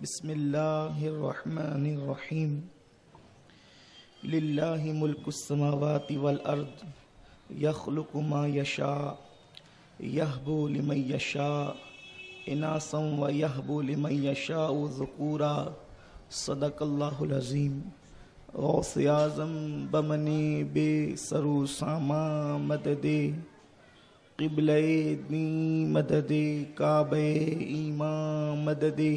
बिसमीम लाही वल अर्द यखलुकुमा यशा, यहबू लिम यशा इनासम व यहबू लिम यशा ज़कूरा। सदकल्लाज़ीम गौस आज़म बमने बे सरू सामा मददे। क़िबल दी मददे काब ईमा मददे।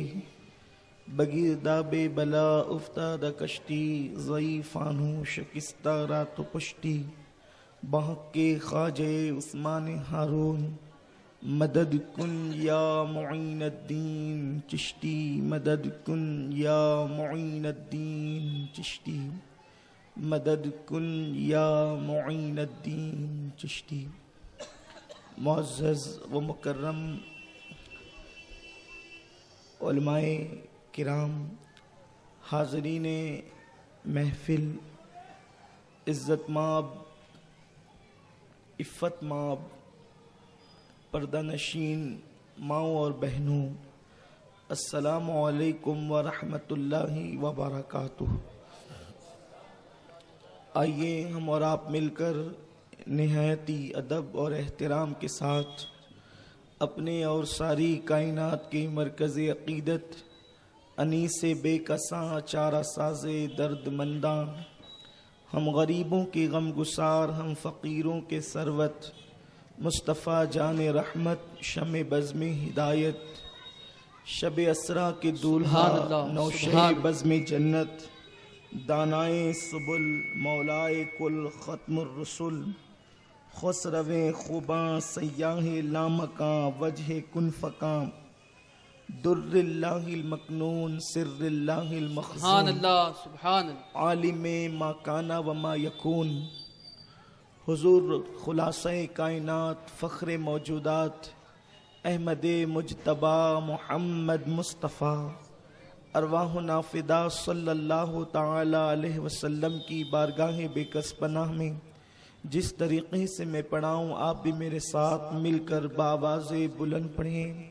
बगीरदा बेबला उफ्तादा कश्ती, ज़ईफ़ानू शकिस्ता रात पुष्टी बहक के खाजे उस्मान हारून, मदद कुन या मोइनुद्दीन चिश्ती, मदद कन या मोइनुद्दीन चिश्ती, मदद कन या मोइनुद्दीन चिश्ती। मोज व मुकर्रम किराम, हाजरीन महफिल, इज़्ज़त माब इफ़त माब, पर्दा नशीन माओ और बहनों असलकम वरहमतुल्लाहि वबरकatuh आइए हम और आप मिलकर नहायती अदब और एहतराम के साथ अपने और सारी कायनात के मरकज़ अक़ीदत अनी से बेकसा चारा साजे दर्द मंदा। हम गरीबों के गम गुसार हम फ़कीरों के सरवत। मुस्तफ़ा जान रहमत शम बज़म हिदायत। शब असरा के दूल्हा नौशा बज़म जन्नत। दानाए सुबुल मौलाए कुल ख़त्म रसुल। खुसरव खुबा सयाह लामका वजह कन फ़काम दुर्रिल्लाहिल सिर्रिल्लाहिल मखसून आलिम मा काना यकून। हुजूर खुलासा कायनात फ़ख्र मौजूदात। अहमद मुजतबा मोहम्मद मुस्तफ़ा। अरवाह नाफिदा सल्लल्लाहु अलैहि वसल्लम की बारगाह बेकस पनाह में। जिस तरीक़े से मैं पढ़ाऊँ आप भी मेरे साथ मिलकर बावाज़ बुलंद पढ़ें।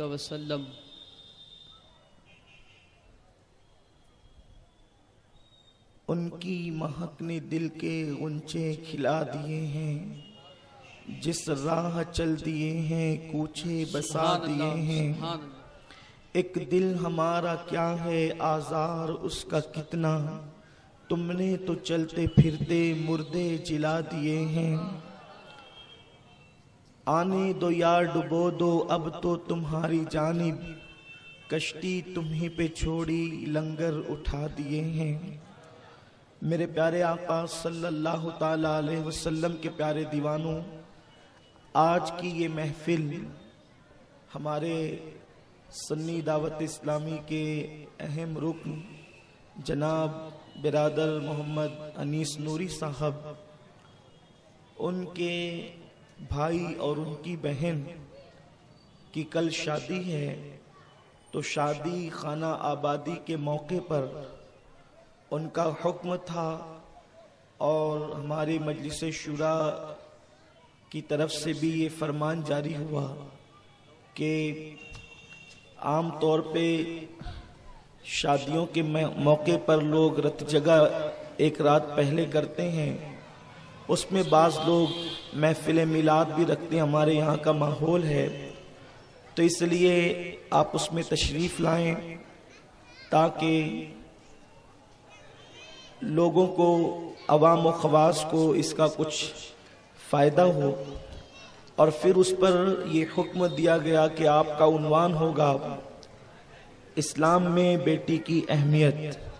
वसल्लम। उनकी महक ने दिल के ऊँचे खिला दिए हैं जिस राह चल दिए हैं कूचे बसा दिए हैं। एक दिल हमारा क्या है आजार उसका कितना? तुमने तो चलते फिरते मुर्दे जिला दिए हैं। आने दो यार, डुबो दो, अब तो तुम्हारी जानिब। कश्ती तुम्ही पे छोड़ी, लंगर उठा दिए हैं। मेरे प्यारे आका सल्लल्लाहु अलैहि वसल्लम के प्यारे दीवानों, आज की ये महफिल हमारे सन्नी दावत इस्लामी के अहम रुकन, जनाब बिरादर मोहम्मद अनीस नूरी साहब, उनके भाई और उनकी बहन की कल शादी है तो शादी खाना आबादी के मौके पर उनका हुक्म था और हमारे मजलिस शुरा की तरफ़ से भी ये फरमान जारी हुआ कि आम तौर पे शादियों के मौके पर लोग रत जगह एक रात पहले करते हैं। उसमें बाज़ लोग महफिल मिलाद भी रखते हैं। हमारे यहाँ का माहौल है। तो इसलिए आप उसमें तशरीफ़ लाएँ ताकि लोगों को आवाम खवास को इसका कुछ फ़ायदा हो। और फिर उस पर यह हुक्म दिया गया कि आपका उनवान होगा। इस्लाम में बेटी की अहमियत।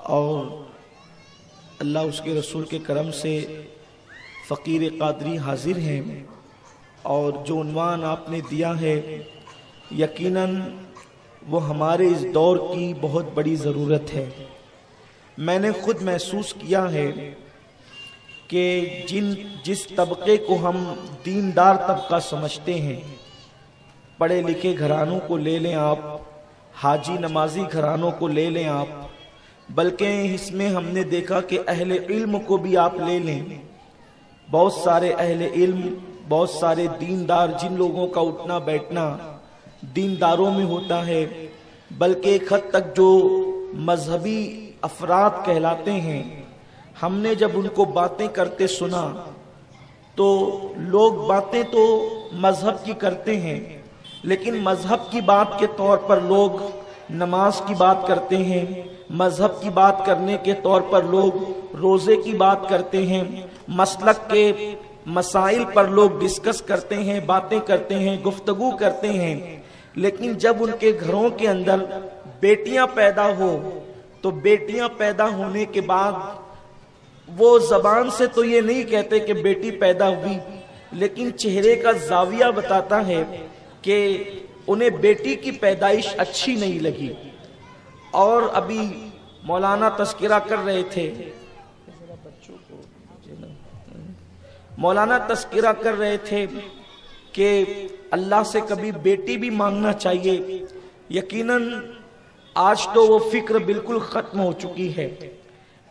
और अल्लाह उसके रसूल के करम से फ़कीर कादरी हाजिर हैं और जो उनवान आपने दिया है, यकीनन वो हमारे इस दौर की बहुत बड़ी ज़रूरत है। मैंने खुद महसूस किया है कि जिन, जिस तबके को हम दीनदार तबका समझते हैं, पढ़े लिखे घरानों को ले लें आप, हाजी नमाजी घरानों को ले लें आप बल्कि इसमें हमने देखा कि अहले इल्म को भी आप ले लें। बहुत सारे अहले इल्म, बहुत सारे दीनदार, जिन लोगों का उठना बैठना दीनदारों में होता है, बल्कि एक हद तक जो मजहबी अफराद कहलाते हैं, हमने जब उनको बातें करते सुना तो लोग बातें तो मज़हब की करते हैं, लेकिन मज़हब की बात के तौर पर लोग नमाज़ की बात करते हैं मज़हब की बात करने के तौर पर लोग रोज़े की बात करते हैं, मसलक के मसाइल पर लोग डिस्कस करते हैं, बातें करते हैं, गुफ्तगु करते हैं। लेकिन जब उनके घरों के अंदर बेटियाँ पैदा हो तो बेटियाँ पैदा होने के बाद वो जबान से तो ये नहीं कहते कि बेटी पैदा हुई, लेकिन चेहरे का जाविया बताता है कि उन्हें बेटी की पैदाइश अच्छी नहीं लगी। और अभी मौलाना तस्करा कर रहे थे। मौलाना तस्करा कर रहे थे कि अल्लाह से कभी बेटी भी मांगना चाहिए। यकीनन, आज तो वो फ़िक्र बिल्कुल खत्म हो चुकी है।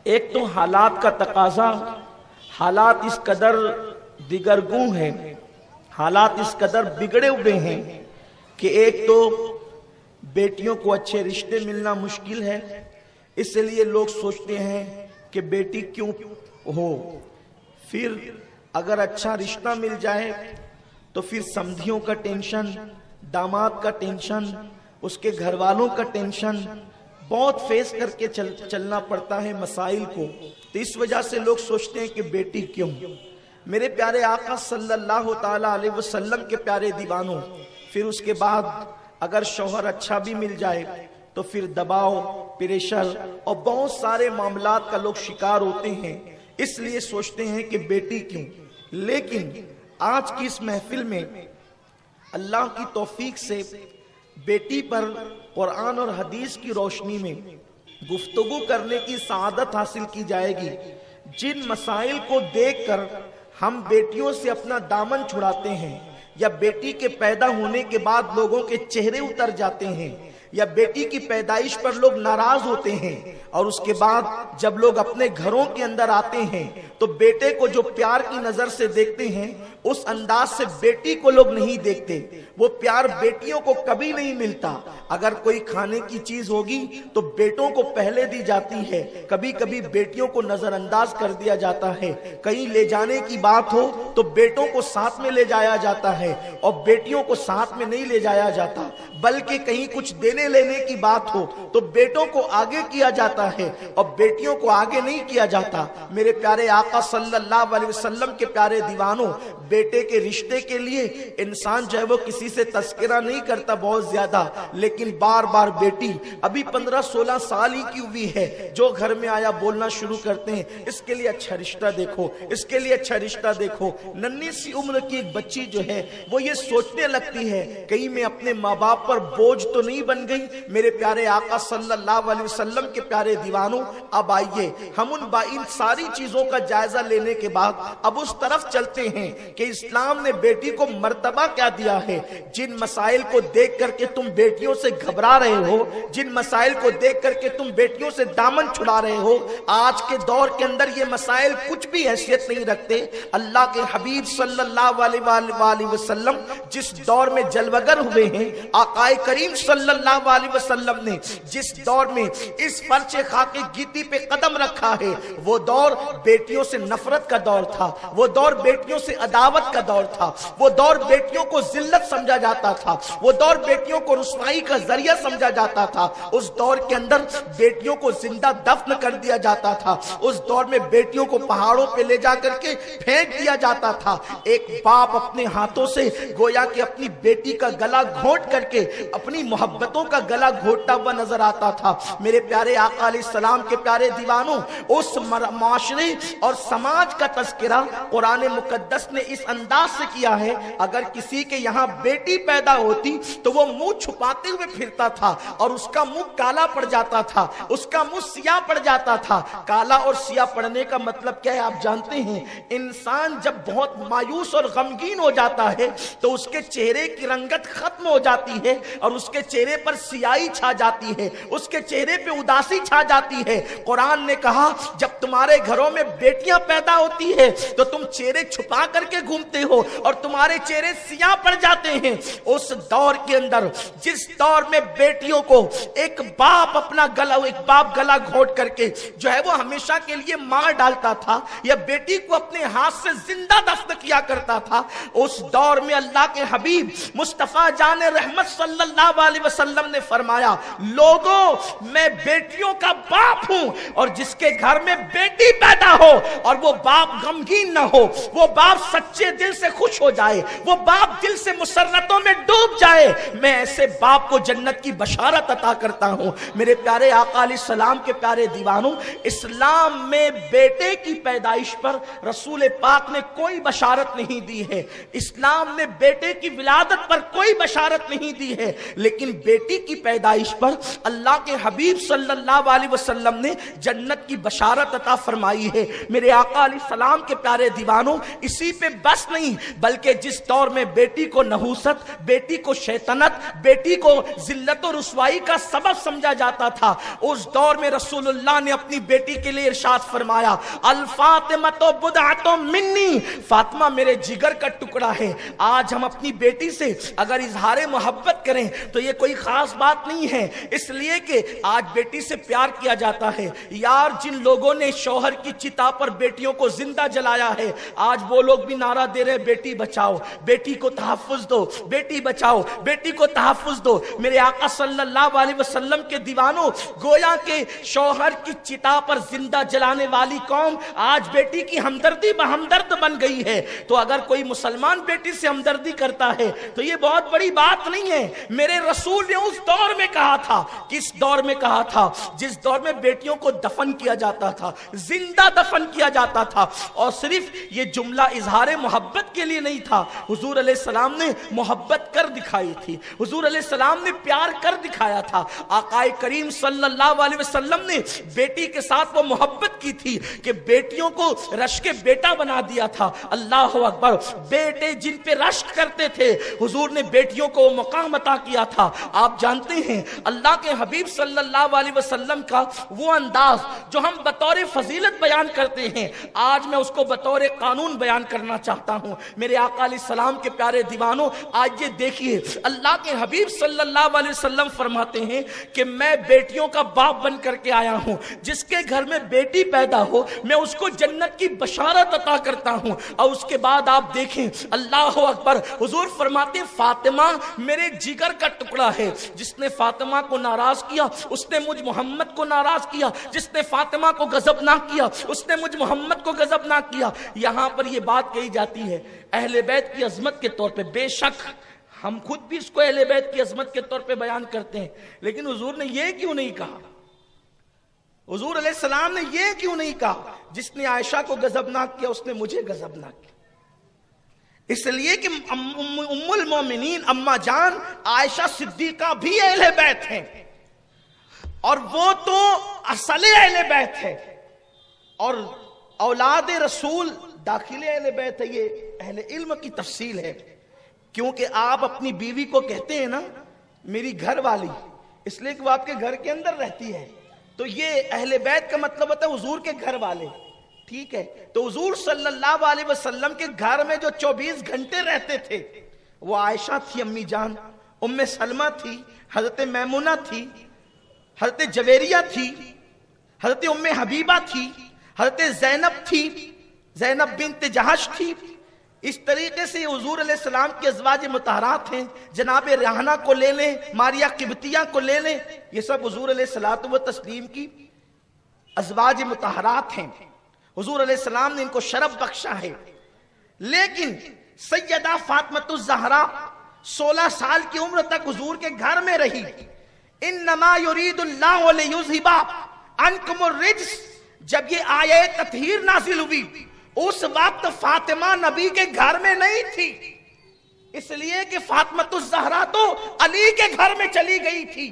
एक तो हालात का तकाजा, हालात इस कदर दिगरगू है, हालात इस कदर बिगड़े हुए हैं कि एक तो बेटियों को अच्छे रिश्ते मिलना मुश्किल है। इसलिए लोग सोचते हैं कि बेटी क्यों हो? फिर अगर अच्छा रिश्ता मिल जाए तो फिर समझियों का टेंशन दामाद का टेंशन उसके घर वालों का टेंशन बहुत फेस करके चल, चलना पड़ता है मसाइल को। तो इस वजह से लोग सोचते हैं कि बेटी क्यों? मेरे प्यारे आका सल्लल्लाहु अलैहि वसल्लम के प्यारे दीवानों फिर उसके बाद अगर शोहर अच्छा भी मिल जाए तो फिर दबाव, प्रेशर और बहुत सारे मामला का लोग शिकार होते हैं। इसलिए सोचते हैं कि बेटी क्यों? लेकिन आज की इस महफिल में अल्लाह की तोफीक से बेटी पर कुरान और हदीस की रोशनी में गुफ्तगु करने की सादत हासिल की जाएगी। जिन मसाइल को देखकर हम बेटियों से अपना दामन छुड़ाते हैं या बेटी के पैदा होने के बाद लोगों के चेहरे उतर जाते हैं, या बेटी की पैदाइश पर लोग नाराज़ होते हैं, और उसके बाद जब लोग अपने घरों के अंदर आते हैं तो बेटे को जो प्यार की नज़र से देखते हैं उस अंदाज से बेटी को लोग नहीं देखते। वो प्यार बेटियों को कभी नहीं मिलता। अगर कोई खाने की चीज़ होगी तो बेटों को पहले दी जाती है। कभी कभी बेटियों को नजरअंदाज कर दिया जाता है। कहीं ले जाने की बात हो तो बेटों को साथ में ले जाया जाता है और बेटियों को साथ में नहीं ले जाया जाता। बल्कि कहीं कुछ देने लेने की बात हो तो बेटों को आगे किया जाता है और बेटियों को आगे नहीं किया जाता। मेरे प्यारे आका सल्लल्लाहु अलैहि वसल्लम के प्यारे दीवानों बेटे के रिश्ते के लिए इंसान जो है वो किसी से तस्करा नहीं करता बहुत ज़्यादा, लेकिन बार बार बेटी, अभी पंद्रह सोलह साल ही की हुई है, जो घर में आया बोलना शुरू करते हैं, इसके लिए अच्छा रिश्ता देखो, इसके लिए अच्छा रिश्ता देखो। नन्ही सी उम्र की एक बच्ची जो है, वो ये सोचने लगती है, कहीं मैं अपने माँ बाप पर बोझ तो नहीं बन गई? मेरे प्यारे आका सल्लल्लाहु अलैहि वसल्लम के प्यारे दीवानों, अब आइए, हम उन इन सारी चीज़ों का जायजा लेने के बाद, अब उस तरफ़ चलते हैं कि इस्लाम ने बेटी को मर्तबा क्या दिया है? जिन मसाइल को देख करके तुम बेटियों से घबरा रहे हो, जिन मसाइल को देख करके तुम बेटियों से दामन छुड़ा रहे हो, आज के दौर के अंदर ये मसाइल कुछ भी हैसियत नहीं रखते। अल्लाह के हबीब वसल्लम जिस दौर में जलवगर हुए हैं, आकाए करीम वसल्लम ने जिस दौर में इस फर्श खाके गीती पे कदम रखा है, वो दौर बेटियों से नफरत का दौर था। वो दौर बेटियों से अदावत बगावत का दौर था। वो दौर बेटियों को जिल्लत समझा जाता था। वो दौर बेटियों को रुसवाई का ज़रिया समझा जाता था। उस दौर के अंदर बेटियों को ज़िंदा दफन कर दिया जाता था। उस दौर में बेटियों को पहाड़ों पे ले जा करके फेंक दिया जाता था। एक बाप अपने हाथों से गोया के अपनी बेटी का गला घोट करके अपनी मोहब्बतों का गला घोटता हुआ नज़र आता था। मेरे प्यारे आका सलाम के प्यारे दीवानों, उस माशरे और समाज का तस्करा कुरान मुकद्दस ने इस अंदाज से किया है, अगर किसी के यहाँ बेटी पैदा होती तो वो मुँह छुपाते हुए फिरता था, और उसका मुँह काला पड़ जाता था, उसका मुँह सिया पड़ जाता था। काला और सिया पड़ने का मतलब क्या है, आप जानते हैं? इंसान जब बहुत मायूस और गमगीन हो जाता है तो उसके चेहरे की रंगत खत्म हो जाती है, और उसके चेहरे पर सियाई छा जाती है, उसके चेहरे पे उदासी छा जाती है। कुरान ने कहा, जब तुम्हारे घरों में बेटियाँ पैदा होती है तो तुम चेहरे छुपा करके घूमते हो और तुम्हारे चेहरे सिया पड़ जाते हैं। उस दौर के अंदर, जिस दौर में बेटियों को एक बाप अपना गला, एक बाप गला घोट करके जो है वो हमेशा के लिए मार डालता था या बेटी को अपने हाथ से ज़िंदा दफ्त किया करता था, उस दौर में अल्लाह के हबीब मुस्तफ़ा जान रहमत वसल्लम ने फरमाया, लोगों, मैं बेटियों का बाप हूँ और जिसके घर में बेटी पैदा हो और वो बाप गमगीन ना हो, वो बाप सच्चे दिल से खुश हो जाए, वो बाप दिल से मुसरतों में डूब जाए। मैं ऐसे बाप को जन्नत की बशारत अता करता हूँ। मेरे प्यारे आकाली सलाम के प्यारे दीवानों, इस्लाम में बेटे की पैदाइश पर रसूल पाक ने कोई बशारत नहीं दी है। इस्लाम ने बेटे की विलादत पर कोई बशारत नहीं दी है। लेकिन बेटी की पैदाइश पर अल्लाह के हबीब सल्लल्लाहु अलैहि वसल्लम ने जन्नत की बशारत अता फरमाई है। मेरे आका सलाम के प्यारे दीवानों, इसी पे बस नहीं, बल्कि जिस दौर में बेटी को नहूसत, बेटी को शैतनत, बेटी को जिल्लत और रसवाई का सबब समझा जाता था, उस दौर में रसूलुल्लाह ने अपनी बेटी के लिए इरशाद फरमाया अल फातिमा तो बुदातो मिन्नी, फातिमा मेरे जिगर का टुकड़ा है, आज हम अपनी बेटी से अगर इजहार मोहब्बत करें तो ये कोई खास बात नहीं है, इसलिए कि आज बेटी से प्यार किया जाता है, यार जिन लोगों ने शौहर की चिता पर बेटियों को ज़िंदा जलाया है, आज वो लोग भी नारा दे रहे बेटी बचाओ, बेटी को तहफुज दो, बेटी बचाओ, बेटी को तहफुज दो। मेरे आका सल्लल्लाहु अलैहि वसल्लम के दीवानों, गोया के शौहर की चिता पर ज़िंदा जलाने वाली कौम आज बेटी की हमदर्दी हमदर्द बन गई है। तो अगर कोई मुसलमान बेटी से हमदर्दी करता है तो ये बहुत बड़ी बात नहीं है। मेरे रसूल ने उस दौर में कहा था, किस दौर में कहा था? जिस दौर में बेटियों को दफन किया जाता था, ज़िंदा दफन किया जाता था। और सिर्फ़ ये जुमला इजहार मोहब्बत के लिए नहीं था। हुजूर सलाम ने मोहब्बत कर दिखाई थी। हुजूर सलाम ने प्यार कर दिखाया था। आकाए करीम सल्लल्लाहु अलैहि वसल्लम ने बेटी के साथ वो मोहब्बत की थी कि बेटियों को रश के बेटा बना दिया था। अल्लाह अकबर। बेटे जिन पे रश्क करते थे, हुजूर ने बेटियों को मकाम अता किया था। आप जानते हैं, अल्लाह के हबीब सल्लल्लाहु अलैहि वसल्लम का वो अंदाज जो हम बतौर फजीलत बयान करते हैं, आज मैं उसको बतौर कानून बयान करना चाहता हूँ। मेरे आका सलाम के प्यारे दीवानों, आज ये देखिए, अल्लाह के हबीब सल्लल्लाहु अलैहि वसल्लम फरमाते हैं कि मैं बेटियों का बाप बन करके आया हूँ। जिसके घर में बेटी पैदा हो, मैं उसको जन्नत की बशारत अता करता हूँ। और उसके बाद आप देखें, अल्लाह अकबर, हुजूर फरमाते, फातिमा मेरे जिगर का टुकड़ा है। जिसने फातिमा को नाराज़ किया, उसने मुझ मोहम्मद को नाराज़ किया। जिसने फातिमा को गजब ना किया, उसने मुझ मोहम्मद को गजब ना किया। यहाँ पर यह बात कही जाती है। अहले बैत की अजमत के तौर पे बेशक हम खुद भी इसको अहले बैत की अजमत के तौर पे बयान करते हैं। लेकिन हुजूर ने यह क्यों नहीं कहा? हुजूर सलाम ने यह क्यों नहीं कहा? जिसने आयशा को गजबनाक किया, उसने मुझे गजबनाक किया। इसलिए कि उम्मुल मोमिनीन, अम्मा जान, आयशा सिद्दीका भी अहले बैत हैं। और वो तो असल अहले बैत है। और औलाद रसूल दाखिले अहले बैत है ये, अहले इल्म की तफसील है। क्योंकि आप अपनी बीवी को कहते हैं ना, मेरी घर वाली इसलिए कि वो आपके घर के अंदर रहती है। तो ये अहले बैत का मतलब होता है हजूर के घर वाले ठीक है? तो हजूर सल्लल्लाहु अलैहि वसल्लम के घर में जो 24 घंटे रहते थे, वो आयशा थी अम्मी जान, उम्मे सलमा थी, हज़रत मैमुना थी, हज़रत जवेरिया थी, हज़रत उम्मे हबीबा थी, हज़रत जैनब थी जैनब बिन जहाश थी। इस तरीके से हजूर सलाम के अजवाज मतहरात हैं। जनाब रहना को ले लें, मारिया किबतिया को ले लें। ये सब हजूर सलात व तस्लीम की अजवाज मतहरात हैं। हजूर सलाम ने इनको शरफ बख्शा है। लेकिन सैयदा फातमतुजहरा सोलह साल की उम्र तक हजूर के घर में रही। इन नमा युरीदुल्लाहिबा जब ये आए तथहीर नाजिल हुई उस वक्त फातिमा नबी के घर में नहीं थी। इसलिए कि फातमतुजहरा तो अली के घर में चली गई थी।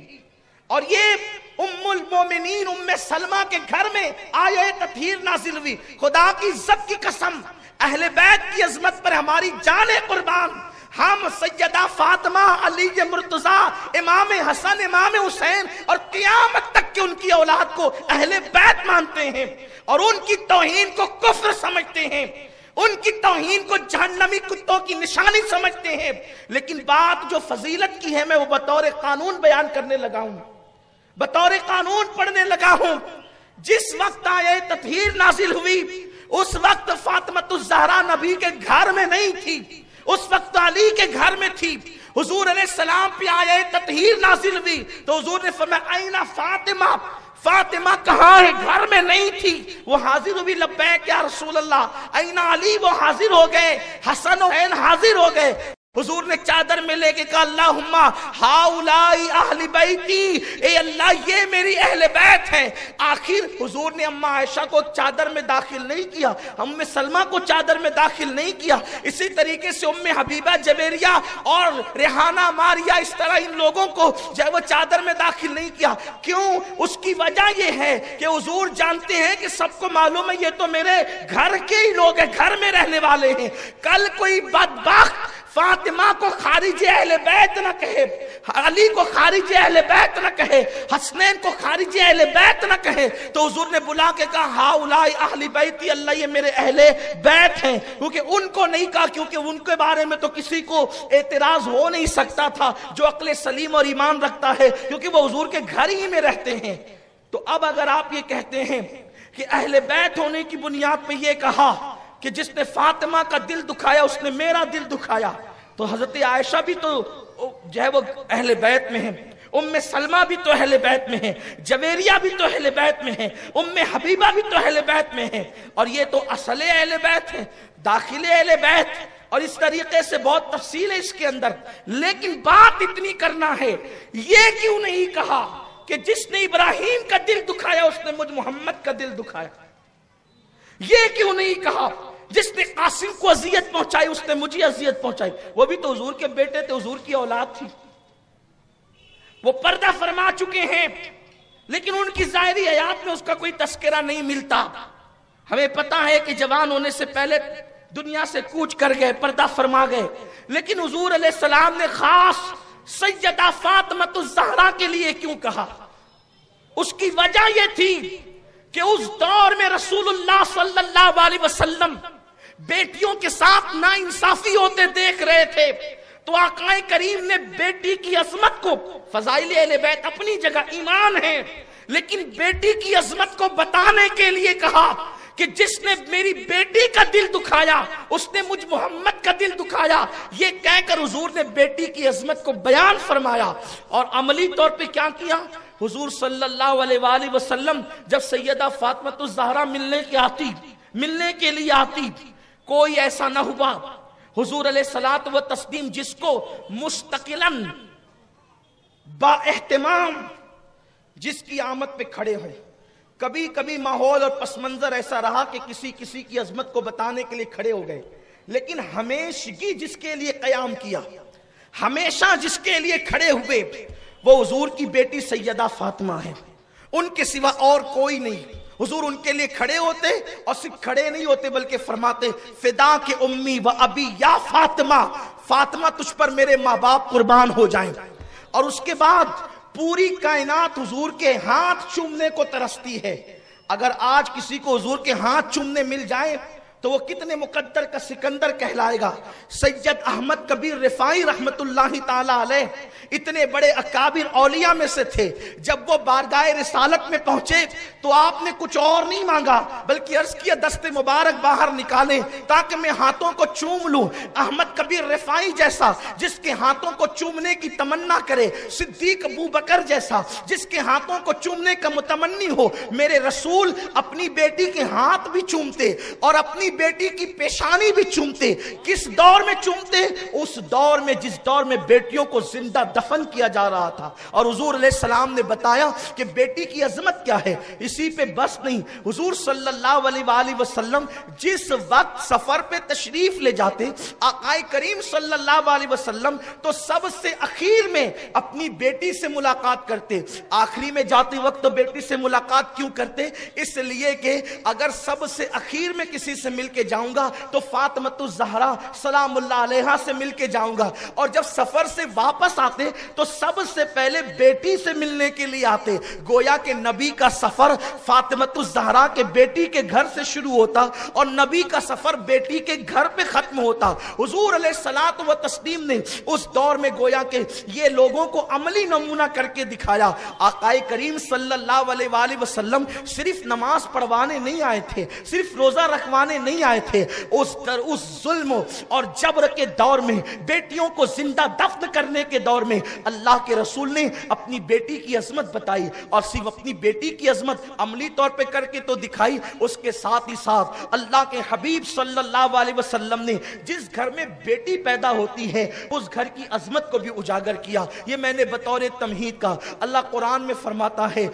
और ये उम्मुल मोमिनीन उम्मे सलमा के घर में आए तथीर नाजिल हुई। खुदा की इज़्ज़त की कसम, अहले बैत की अजमत पर हमारी जाने कुर्बान। हम सैयदा फातिमा अली मुर्तजा, इमाम हसन, इमाम हुसैन और क्यामत तक के उनकी औलाद को अहले बैत मानते हैं और उनकी तोहीन को कुफ्र समझते हैं। उनकी तोहीन को जहन्नमी कुत्तों की निशानी समझते हैं। लेकिन बात जो फजीलत की है, मैं वो बतौर कानून बयान करने लगा हूँ। बतौर कानून पढ़ने लगा हूँ। जिस वक्त आए तथहीर नाजिल हुई, उस वक्त फातमतुजहरा नबी के घर में नहीं थी। उस वक्त अली के घर में थी। हुजूर सलाम पे आए ततहीर नाजिल हुई। तो हुजूर ने फरमाया, आईना फातिमा फातिमा कहाँ है? घर में नहीं थी। वो हाजिर हुई, लब्बैक या रसूल अल्लाह आईना अली, वो हाजिर हो गए। हसन हाजिर हो गए। हुजूर ने चादर में लेके कहा अल्लाह हाउलाई अहली बैती, ए अल्लाह, ये मेरी अहले बैत है। आखिर हुजूर ने अम्मा आयशा को चादर में दाखिल नहीं किया, अम्मे सलमा को चादर में दाखिल नहीं किया। इसी तरीके से उम्मे हबीबा जबेरिया और रेहाना मारिया, इस तरह इन लोगों को जब वो चादर में दाखिल नहीं किया। क्यों? उसकी वजह ये है कि हुजूर जानते हैं कि सबको मालूम है, ये तो मेरे घर के ही लोग हैं, घर में रहने वाले हैं। कल कोई बदबख्त फातिमा को खारिज अहले बैत न कहे, अली को खारिज अहले बैत न कहे, हसनैन को खारिज अहले बैत न कहे। तो हुजूर ने बुला के कहा हा उलाई अहली बैती अल्लाह, ये मेरे अहले बैत हैं। क्योंकि उनको नहीं कहा, क्योंकि उनके बारे में तो किसी को एतराज़ हो नहीं सकता था, जो अकल सलीम और ईमान रखता है, क्योंकि वो हुजूर के घर ही में रहते हैं। तो अब अगर आप ये कहते हैं कि अहले बैत होने की बुनियाद पर यह कहा कि जिसने फातिमा का दिल दुखाया, उसने मेरा दिल दुखाया। तो हज़रत आयशा भी तो जो है वो अहले बैत में है। उम्मे सलमा भी तो अहले बैत में है। जवेरिया भी तो अहले बैत में है। उम्मे हबीबा भी तो अहले बैत में है। और ये तो असल अहले बैत है, दाखिले अहले बैत और इस तरीके से बहुत तफसील है इसके अंदर। लेकिन बात इतनी करना है, ये क्यों नहीं कहा कि जिसने इब्राहिम का दिल दुखाया, उसने मुझ मोहम्मद का दिल दुखाया? ये क्यों नहीं कहा? जिसने कासिम को अजियत पहुंचाई, उसने मुझे अजियत पहुंचाई। वो भी तो हजूर के बेटे थे, हजूर की औलाद थी। वो पर्दा फरमा चुके हैं, लेकिन उनकी जाहरी हयात में उसका कोई तस्करा नहीं मिलता। हमें पता है कि जवान होने से पहले दुनिया से कूच कर गए, पर्दा फरमा गए। लेकिन हजूर सलाम ने खास सैयदा फातमत जहरा के लिए क्यों कहा? उसकी वजह यह थी कि उस दौर में रसूलुल्लाह सल्लल्लाहु बेटियों के साथ ना इंसाफी होते देख रहे थे। तो आकाए करीम ने बेटी की असमत को, फजाइल बैत अपनी जगह ईमान है, लेकिन बेटी की असमत को बताने के लिए कहा कि जिसने मेरी बेटी का दिल दुखाया, उसने मुझ मोहम्मद का दिल दुखाया, ये कहकर हुजूर ने बेटी की अजमत को बयान फरमाया और अमली तौर पे क्या किया? हुजूर सल्लल्लाहु अलैहि वसल्लम जब सैयदा फातमत जहरा मिलने के आती, मिलने के लिए आती कोई ऐसा ना हुआ। हुजूर सलात व तस्लीम जिसको मुस्तकिलन बाहतमाम जिसकी आमद पे खड़े हुए कभी कभी माहौल और पस मंजर ऐसा रहा कि किसी किसी की अजमत को बताने के लिए खड़े हो गए। लेकिन हमेशगी जिसके लिए कयाम किया, हमेशा जिसके लिए खड़े हुए, वो हजूर की बेटी सैयदा फातिमा है। उनके सिवा और कोई नहीं। हुजूर उनके लिए खड़े होते और सिर्फ़ खड़े नहीं होते बल्कि फरमाते, फिदा के उम्मी व अभी या फातिमा फातिमा तुझ पर मेरे माँ बाप कुर्बान हो जाए। और उसके बाद पूरी कायनात हुजूर के हाथ चूमने को तरसती है। अगर आज किसी को हुजूर के हाथ चूमने मिल जाए तो वो कितने मुकद्दर का सिकंदर कहलाएगा? सैयद अहमद कबीर रिफाई अलैह इतने बड़े अकाबिर औलिया में से थे। जब वो बारगाह रिसालत में पहुँचे तो आपने कुछ और नहीं मांगा, बल्कि अर्ज़ किया, दस्ते मुबारक बाहर निकाले, ताकि मैं हाथों को चूम लूँ। अहमद कबीर रिफाई जैसा, जिसके हाथों को चूमने की तमन्ना करे, सिद्दीक अबू बकर जैसा, जिसके हाथों को चूमने का मुतमन्नी हो, मेरे रसूल अपनी बेटी के हाथ भी चूमते और अपनी बेटी की पेशानी भी चूमते, किस दौर में चूमते, उस दौर में, जिस दौर में बेटियों को ज़िंदा दफन किया जा रहा था। और हुजूर सलाम ने बताया कि बेटी की अजमत क्या है, इसी पे बस नहीं। हुजूर सल्लल्लाहु वसल्लम जिस वक्त सफ़र पे तशरीफ़ ले जाते, आकाए करीम सल्लल्लाहु वसल्लम तो सबसे अखीर में अपनी बेटी से मुलाकात करते। आखिरी में जाते वक्त तो बेटी से मुलाकात क्यों करते? इसलिए कि अगर सबसे अखीर में किसी से मिलके जाऊँगा तो फातमतु जहरा सलाम से मिलके जाऊँगा। और जब सफ़र से वापस आते तो सबसे पहले बेटी से मिलने के लिए आते। गोया के नबी का सफ़र फातमतु जहरा के बेटी के घर से शुरू होता, और नबी का सफ़र बेटी के घर पे खत्म होता। हुजूर सलात व तस्लीम ने उस दौर में गोया के ये लोगों को अमली नमूना करके दिखाया। आकाए करीम वसल्लम सिर्फ़ नमाज़ पढ़वाने नहीं आए थे, सिर्फ़ रोजा रखवाने नहीं आए थे। उस तर उस जुल्म और जबर के दौर में, बेटियों को ज़िंदा दफ्न करने के दौर में अल्लाह के रसूल ने अपनी बेटी की अजमत बताई और सिर्फ़ अपनी बेटी की अजमत अमली तौर पे करके तो दिखाई, उसके साथ ही साथ अल्लाह के हबीब सल्लल्लाहु अलैहि वसल्लम ने जिस घर में बेटी पैदा होती है, उस घर की अजमत को भी उजागर किया। ये मैंने बतौर तमहीद का अल्लाह कुरान में फरमाता है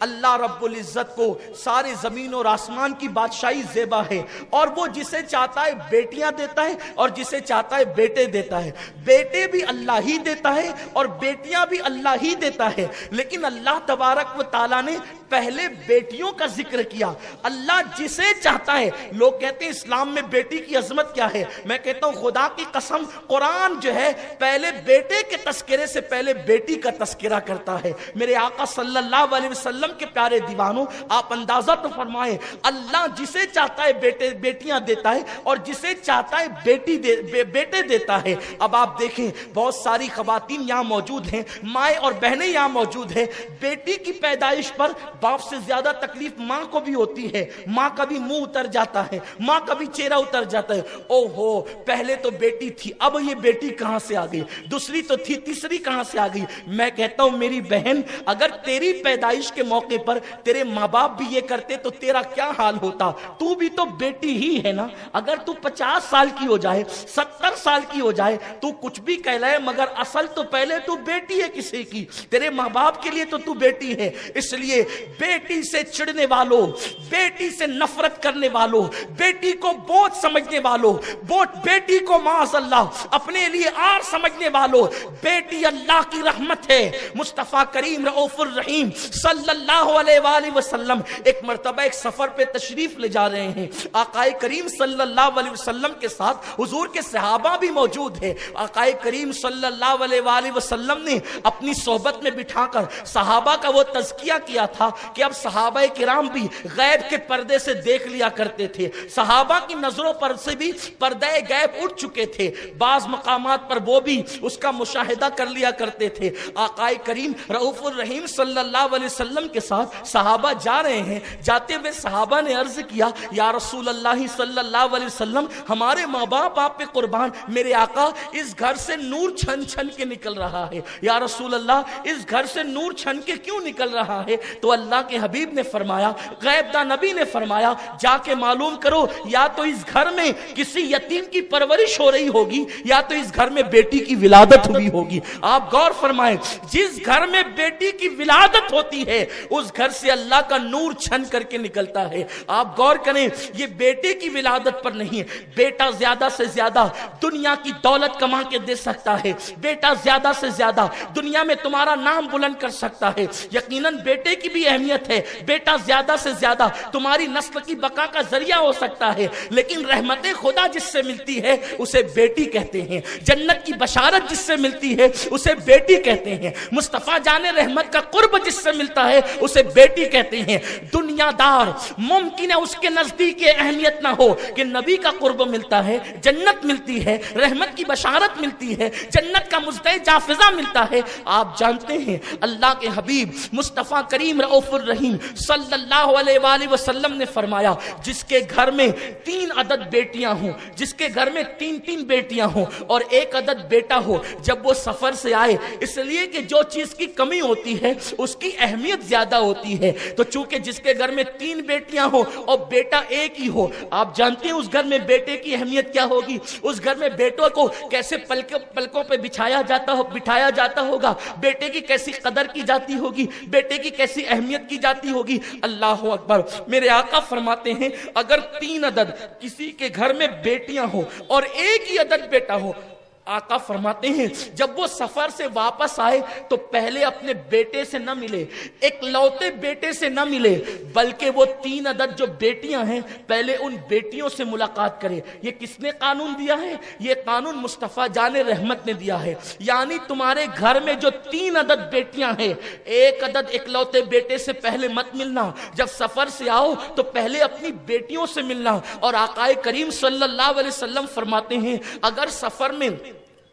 अल्लाह रब्बुल इज़्ज़त को सारे ज़मीन और आसमान की बादशाही जेबा है। और वो जिसे चाहता है बेटियाँ देता है और जिसे चाहता है बेटे देता है। बेटे भी अल्लाह ही देता है और बेटियाँ भी अल्लाह ही देता है। लेकिन अल्लाह तबारक व ताला ने पहले बेटियों का ज़िक्र किया। अल्लाह जिसे चाहता है, लोग कहते हैं, इस्लाम में बेटी की अजमत क्या है? मैं कहता हूँ, खुदा की कसम, कुरान जो है, पहले बेटे के तस्करे से पहले बेटी का तस्करा करता है। मेरे आका अलैहि वसल्लम के प्यारे दीवानों आप अंदाज़ा तो फरमाए अल्लाह जिसे चाहता है बेटे बेटियाँ देता है और जिसे चाहता है बेटी दे, बे, बेटे देता है। अब आप देखें बहुत सारी खातन यहाँ मौजूद हैं माए और बहनें यहाँ मौजूद है। बेटी की पैदाइश पर बाप से ज़्यादा तकलीफ़ माँ को भी होती है। माँ का भी मुँह उतर जाता है माँ का भी चेहरा उतर जाता है। ओहो पहले तो बेटी थी अब ये बेटी कहाँ से आ गई? दूसरी तो थी तीसरी कहाँ से आ गई? मैं कहता हूँ मेरी बहन अगर तेरी पैदाइश के मौके पर तेरे माँ बाप भी ये करते तो तेरा क्या हाल होता? तू भी तो बेटी ही है ना? अगर तू पचास साल की हो जाए, सत्तर साल की हो जाए, तू कुछ भी कहलाए मगर असल तो पहले तू बेटी है किसी की। तेरे माँ बाप के लिए तो तू बेटी है, इसलिए बेटी से चिड़ने वालों, बेटी से नफरत करने वालों, बेटी को बोझ समझने वालों, बोझ बेटी को माज अल्लाह अपने लिए आर समझने वालों, बेटी अल्लाह की रहमत है। मुस्तफ़ा करीम रऊफुर रहीम सल्लल्लाहु सल्लल्लाहु वसल्लम, एक मरतबा, एक सफ़र पे तशरीफ़ ले जा रहे हैं। आकाए करीम सल्लल्लाहु अलैहि वसल्लम के साथ हुजूर के सहाबा भी मौजूद है। आकाए करीम सल्लल्लाहु अलैहि वसल्लम ने अपनी सोहबत में बिठाकर सहाबा का वो तजकिया किया था कि अब सहाबा किराम भी गैब के पर्दे से देख लिया करते थे। सहाबा की नज़रों पर से भी पर्दे गैब उठ चुके थे। बाज मकाम पर वो भी उसका मुशाहिदा कर लिया करते थे। आकाए करीम रऊफुर रहीम सल्लल्लाहु अलैहि वसल्लम के साथ सहाबा जा रहे हैं। जाते हुए सहाबा ने अर्ज़ किया, या रसूल अल्लाह सल्लल्लाहु अलैहि वसल्लम, हमारे माँ बाप आप पे कुर्बान, मेरे आका, इस घर से नूर छन छन के निकल रहा है। या रसूल अल्लाह इस घर से नूर छन के क्यों निकल रहा है? तो अल्लाह के हबीब ने फरमाया, गैबदा नबी ने फरमाया, जाके मालूम करो, या तो इस घर में किसी यतीम की परवरिश हो रही होगी, या तो इस घर में बेटी की विलादत हुई होगी। आप गौर फरमाए, जिस घर में बेटी की विलादत होती है उस घर से अल्लाह का नूर छन करके निकलता है। आप गौर करें, ये बेटे की विलादत पर नहीं है। बेटा ज़्यादा से ज़्यादा दुनिया की दौलत कमा के दे सकता है। बेटा ज़्यादा से ज़्यादा दुनिया में तुम्हारा नाम बुलंद कर सकता है। यकीनन बेटे की भी अहमियत है। बेटा ज़्यादा से ज़्यादा तुम्हारी नस्ल की बका का ज़रिया हो सकता है। लेकिन रहमत खुदा जिससे मिलती है, उसे बेटी कहते हैं। जन्नत की बशारत जिससे मिलती है, उसे बेटी कहते हैं। मुस्तफ़ा जाने रहमत का कुर्ब जिससे मिलता है उसे बेटी कहते हैं। दुनियादार, मुमकिन है उसके नज़दीक अहमियत ना हो कि नबी का कुर्ब मिलता है, जन्नत मिलती है, रहमत की बशारत मिलती है, जन्नत का मुजद जाफिजा मिलता है। आप जानते हैं, अल्लाह के हबीब मुस्तफ़ा करीम रऊफुर रहीम सल्लल्लाहु अलैहि वसल्लम ने फरमाया, जिसके घर में तीन अदद बेटियाँ हों, जिसके घर में तीन तीन बेटियाँ हों और एक अदद बेटा हो, जब वो सफ़र से आए, इसलिए कि जो चीज़ की कमी होती है, उसकी अहमियत ज़्यादा होती है। तो चूँकि जिसके घर में तीन बेटियाँ हो और बेटा एक ही हो, आप जानते हैं उस घर में बेटे की अहमियत क्या होगी? उस घर में बेटों को कैसे पलकों पलकों पे बिछाया जाता हो, बिठाया जाता होगा? बेटे की कैसी कदर की जाती होगी? बेटे की कैसी अहमियत की जाती होगी? अल्लाह अकबर। मेरे आका फरमाते हैं, अगर तीन अदद किसी के घर में बेटियाँ हो और एक ही अदद बेटा हो आका फरमाते हैं, जब वो सफ़र से वापस आए तो पहले अपने बेटे से न मिले, एक लौते बेटे से न मिले, बल्कि वो तीन अदद जो बेटियाँ हैं, पहले उन बेटियों से मुलाकात करे। ये किसने कानून दिया है? ये कानून मुस्तफ़ा जान रहमत ने दिया है। यानी तुम्हारे घर में जो तीन अदद बेटियाँ हैं, एक अदद एक लौते बेटे से पहले मत मिलना। जब सफ़र से आओ तो पहले अपनी बेटियों से मिलना। और आकाए करीम वसल्लम फरमाते हैं, अगर सफ़र में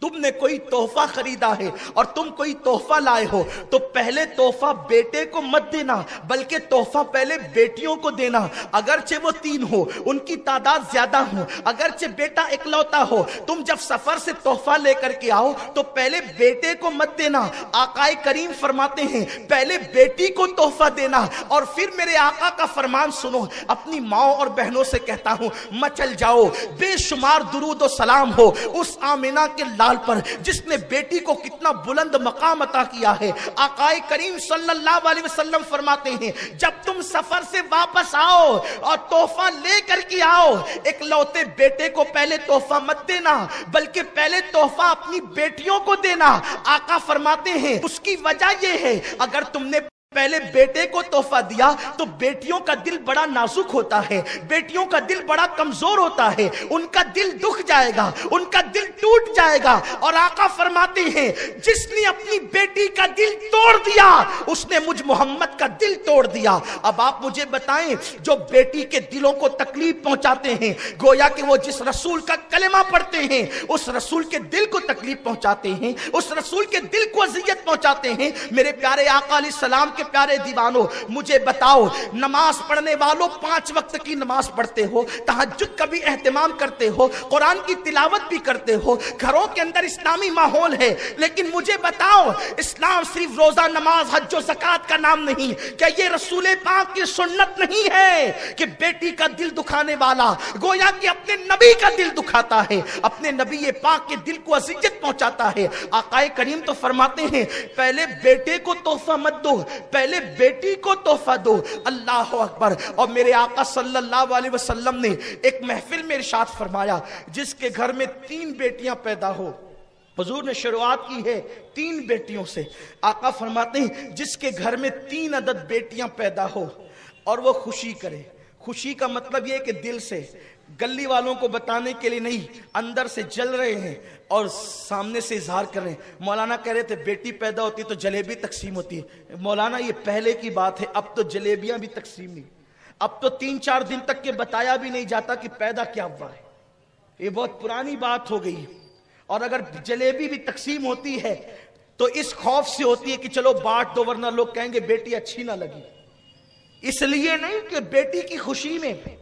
तुमने कोई तोहफा खरीदा है और तुम कोई तोहफा लाए हो तो पहले तोहफा बेटे को मत देना, बल्कि तोहफा पहले बेटियों को देना। अगरचे वो तीन हो, उनकी तादाद ज़्यादा हो, अगरचे बेटा इकलौता हो, तुम जब सफ़र से तोहफा लेकर के आओ तो पहले बेटे को मत देना। आकाए करीम फरमाते हैं, पहले बेटी को तोहफा देना और फिर मेरे आका का फरमान सुनो। अपनी माओ और बहनों से कहता हूँ, मचल जाओ, बेशुमार दुरूद सलाम हो, उस आमिना के लाल लाल पर जिसने बेटी को कितना बुलंद मकाम अता किया है, आकाए करीम सल्लल्लाहु अलैहि वसल्लम फरमाते हैं, जब तुम सफ़र से वापस आओ और तोहफा लेकर के आओ एक लौते बेटे को पहले तोहफा मत देना, बल्कि पहले तोहफा अपनी बेटियों को देना। आका फरमाते हैं, उसकी वजह यह है, अगर तुमने पहले बेटे को तोहफा दिया तो बेटियों का दिल बड़ा नाजुक होता है। बेटियों का दिल बड़ा कमज़ोर होता है। उनका दिल दुख जाएगा, उनका दिल टूट जाएगा। और आका फरमाते हैं, जिसने अपनी बेटी का दिल तोड़ दिया, उसने मुझ मोहम्मद का दिल तोड़ दिया। अब आप मुझे बताएँ, जो बेटी के दिलों को तकलीफ़ पहुंचाते हैं, गोया कि वो जिस रसूल का कलेमा पढ़ते हैं, उस रसूल के दिल को तकलीफ़ पहुंचाते हैं, उस रसूल के दिल को अजियत पहुंचाते हैं। मेरे प्यारे आका सलाम के प्यारे दीवानों, मुझे बताओ, नमाज़ पढ़ने वालों पाँच वक्त की नमाज़ पढ़ते हो तहजद का भी एहतमाम करते हो, कुरान की तिलावत भी करते हो, घरों के अंदर इस्लामी माहौल है, लेकिन मुझे बताओ, इस्लाम सिर्फ़ रोजा, नमाज़, हज जक़ात का नाम नहीं, क्या ये रसूल पाक की सुन्नत नहीं है कि बेटी का दिल दुखाने वाला, गोया कि अपने नबी का दिल दुखाता है, अपने नबी पाक के दिल को अजियत पहुंचाता है? आकाए करीम तो फरमाते हैं, पहले बेटे को तोहफा मत दो पहले बेटी को तोहफा दो। अल्लाह अकबर। और मेरे आका सल्लल्लाहु अलैहि वसल्लम ने एक महफिल में इरशाद फरमाया, जिसके घर में तीन बेटियाँ पैदा हो। हजूर ने शुरुआत की है तीन बेटियों से। आका फरमाते हैं, जिसके घर में तीन अदद बेटियाँ पैदा हो और वो खुशी करे। खुशी का मतलब यह कि दिल से गली वालों को बताने के लिए नहीं, अंदर से जल रहे हैं और सामने से इजहार कर रहे हैं। मौलाना कह रहे थे, बेटी पैदा होती तो जलेबी तकसीम होती है। मौलाना, ये पहले की बात है, अब तो जलेबियाँ भी तकसीम नहीं। अब तो तीन चार दिन तक के बताया भी नहीं जाता कि पैदा क्या हुआ है। ये बहुत पुरानी बात हो गई और अगर जलेबी भी तकसीम होती है तो इस खौफ से होती है कि चलो बांट दो, वरना लोग कहेंगे, बेटी अच्छी ना लगी। इसलिए नहीं कि बेटी की खुशी में